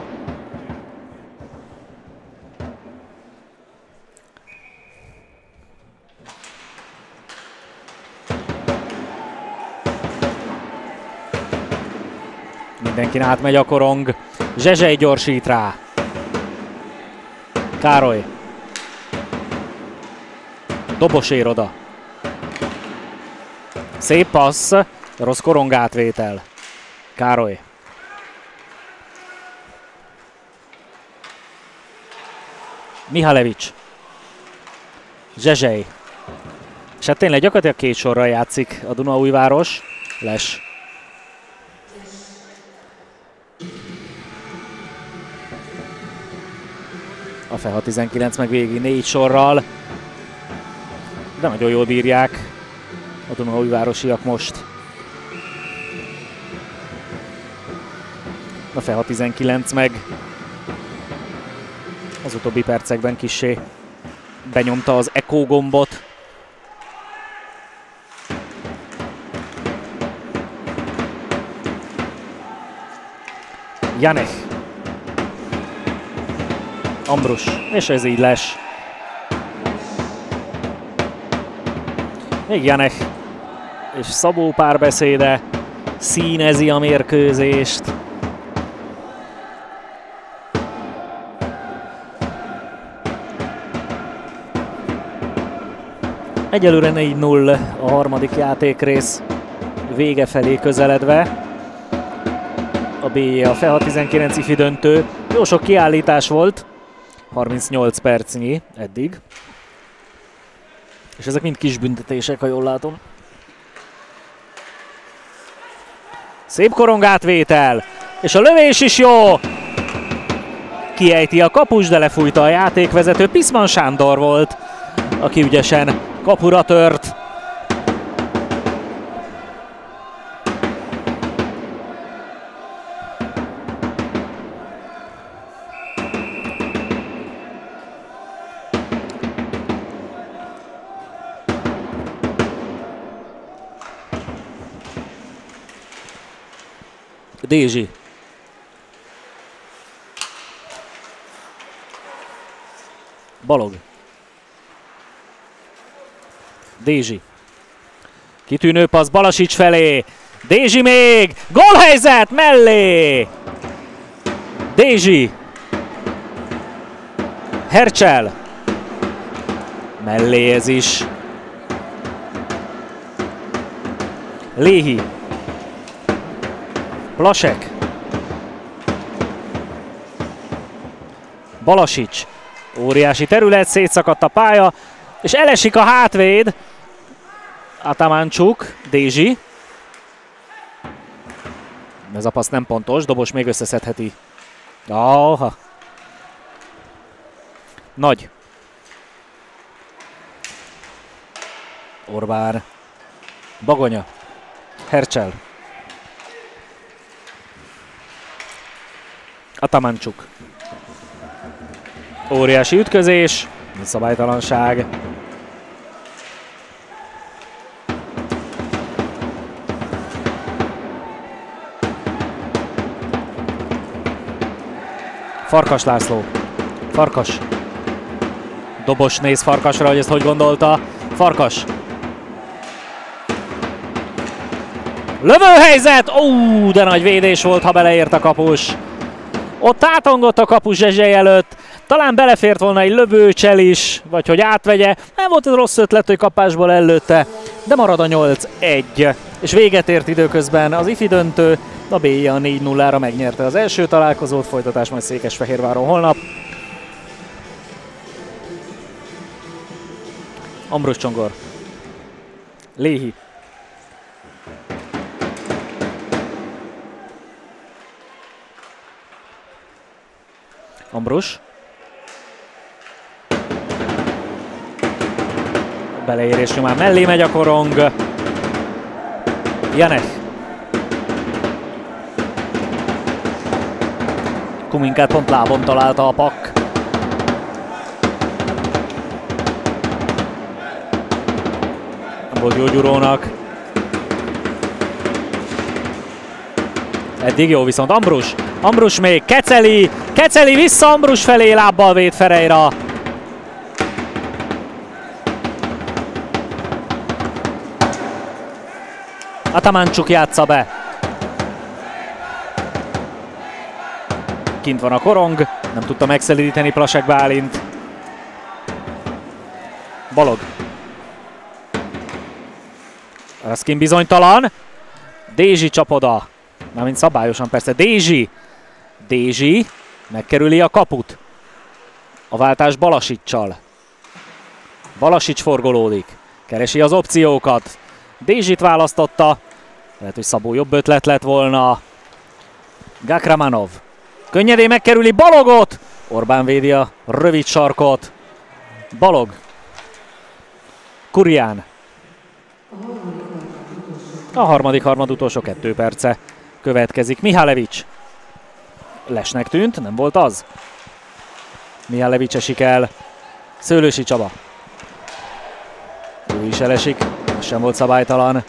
Speaker 1: Mindenkin átmegy a korong. Zsezsely gyorsít rá. Károly. Dobosér oda. Szép passz, rossz korongátvétel. Károly. Mihalevics. Zsezsely. És hát tényleg gyakorlatilag két sorra játszik a Dunaújváros. Les. A FEHA 19 meg végig négy sorral. De nagyon jól bírják a Dunaújvárosiak most. A FEHA 19 meg az utóbbi percekben kisé benyomta az Echo gombot. Janech. Ambrus. És ez így les. Még Janech és Szabó párbeszéde színezi a mérkőzést. Egyelőre 4-0 a harmadik játékrész vége felé közeledve. A B a FEHA 19 ifi döntő. Jó sok kiállítás volt, 38 percnyi eddig. És ezek mind kis büntetések, ha jól látom. Szép korongátvétel, és a lövés is jó! Kiejti a kapus, de lefújta a játékvezető. Piszman Sándor volt, aki ügyesen kapura tört. Dézsi. Balog. Dézsi. Kitűnő passz Balasics felé. Dézsi még! Gólhelyzet mellé! Dézsi. Hercsel. Mellé ez is. Léhi. Plasek. Balasics. Óriási terület, szétszakadt a pálya, és elesik a hátvéd. Atamancsuk, Dézsi. Ez a passz nem pontos, Dobos még összeszedheti. Aha. Nagy. Orbár. Bagonya. Hercsel. Atamancsuk. Óriási ütközés, szabálytalanság. Farkas László. Farkas. Dobos néz Farkasra, hogy ezt hogy gondolta. Farkas. Lövőhelyzet! Ó, de nagy védés volt, ha beleért a kapus. Ott átongott a kapus Zsezsely előtt. Talán belefért volna egy lövőcsel is, vagy hogy átvegye. Nem volt ez rossz ötlet, hogy kapásból előtte, de marad a 8-1. És véget ért időközben az ifi döntő. A b 4-0-ra megnyerte az első találkozót, folytatás majd Székesfehérváron holnap. Ambrus Csongor. Léhi. Ambrus. Beleérés nyomán mellé megy a korong. Janek. Kuminkát pont lábon találta a pak. Jó Gyurónak. Eddig jó, viszont Ambrus. Ambrus még, Keceli, Keceli vissza Ambrus felé, lábbal véd Ferreira. Atamancsuk játsza be. Kint van a korong, nem tudta megszelidíteni Plasek Bálint. Balog. Raskin bizonytalan. Dézsi csap oda. Mármint szabályosan persze. Dézsi. Dézsi. Megkerüli a kaput. A váltás Balasicsal. Balasics forgolódik. Keresi az opciókat. Dézsit választotta. Lehet, hogy Szabó jobb ötlet lett volna. Gakramanov. Könnyedén megkerüli Balogot. Orbán védi a rövid sarkot. Balog. Kurián. A harmadik harmad utolsó kettő perce következik. Mihálevics. Lesnek tűnt, nem volt az. Mihálevics esik el. Szőlősi Csaba. Ő is elesik, sem volt szabálytalan.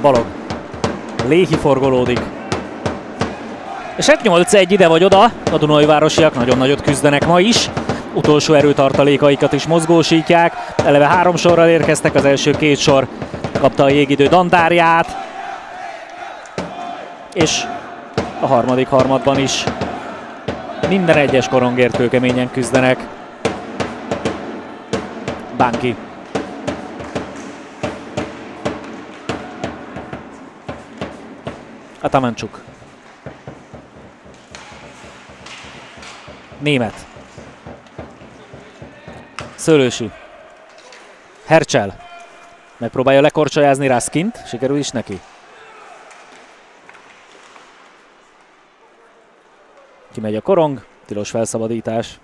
Speaker 1: Balog. Léhi forgolódik. És hát 8-1 ide vagy oda, a Dunai városiak nagyon nagyot küzdenek ma is. Utolsó erőtartalékaikat is mozgósítják. Eleve három sorral érkeztek, az első két sor kapta a jégidő dandárját. És a harmadik harmadban is minden egyes korongért kőkeményen küzdenek. Bánki. Atamancsuk. Német. Szőlősi. Hercsel. Megpróbálja lekorcsolyázni Raskint. Sikerül is neki. Kimegy a korong. Tilos felszabadítás.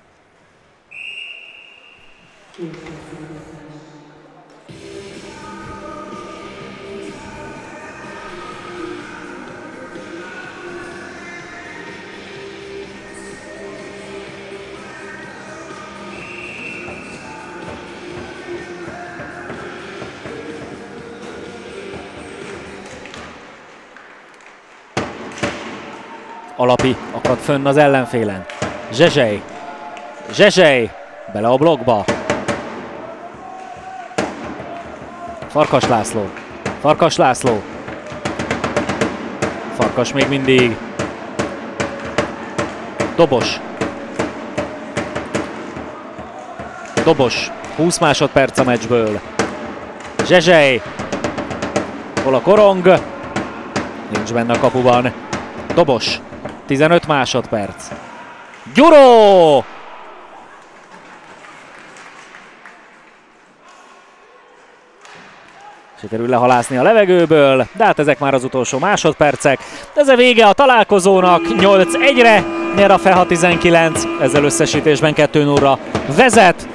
Speaker 1: Alapi akad fönn az ellenfélen. Zsezsej. Zsezsej. Bele a blokkba. Farkas László. Farkas László. Farkas még mindig. Dobos. Dobos. 20 másodperc a meccsből. Zsezsej. Hol a korong? Nincs benne a kapuban. Dobos. 15 másodperc. Gyuró! Sikerül lehalászni a levegőből, de hát ezek már az utolsó másodpercek. Ez a vége a találkozónak, 8-1-re nyer a FEHA 19, ezzel összesítésben 2-0-ra vezet,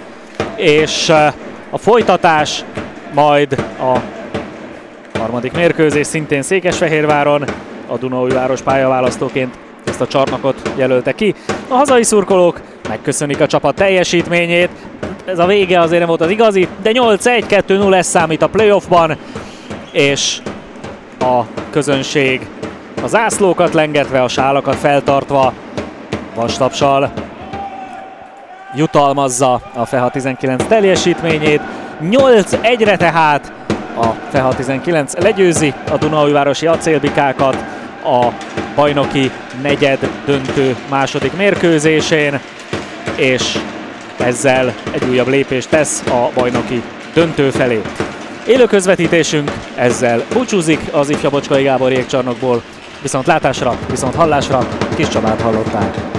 Speaker 1: és eh, a folytatás majd a harmadik mérkőzés szintén Székesfehérváron, a Dunaújváros pályaválasztóként ezt a csarnokot jelölte ki. A hazai szurkolók megköszönik a csapat teljesítményét, ez a vége azért nem volt az igazi, de 8-1-2-0 lesz számít a playoffban, és a közönség a zászlókat lengetve, a sálakat feltartva, vastapsal jutalmazza a FEHA 19 teljesítményét. 8-1-re tehát a FEHA 19 legyőzi a Dunaújvárosi acélbikákat a bajnoki negyed döntő második mérkőzésén, és ezzel egy újabb lépést tesz a bajnoki döntő felé. Élő közvetítésünk ezzel búcsúzik az ifja Bocskai Gábor jégcsarnokból. Viszont látásra, viszont hallásra, kis Csabát hallották.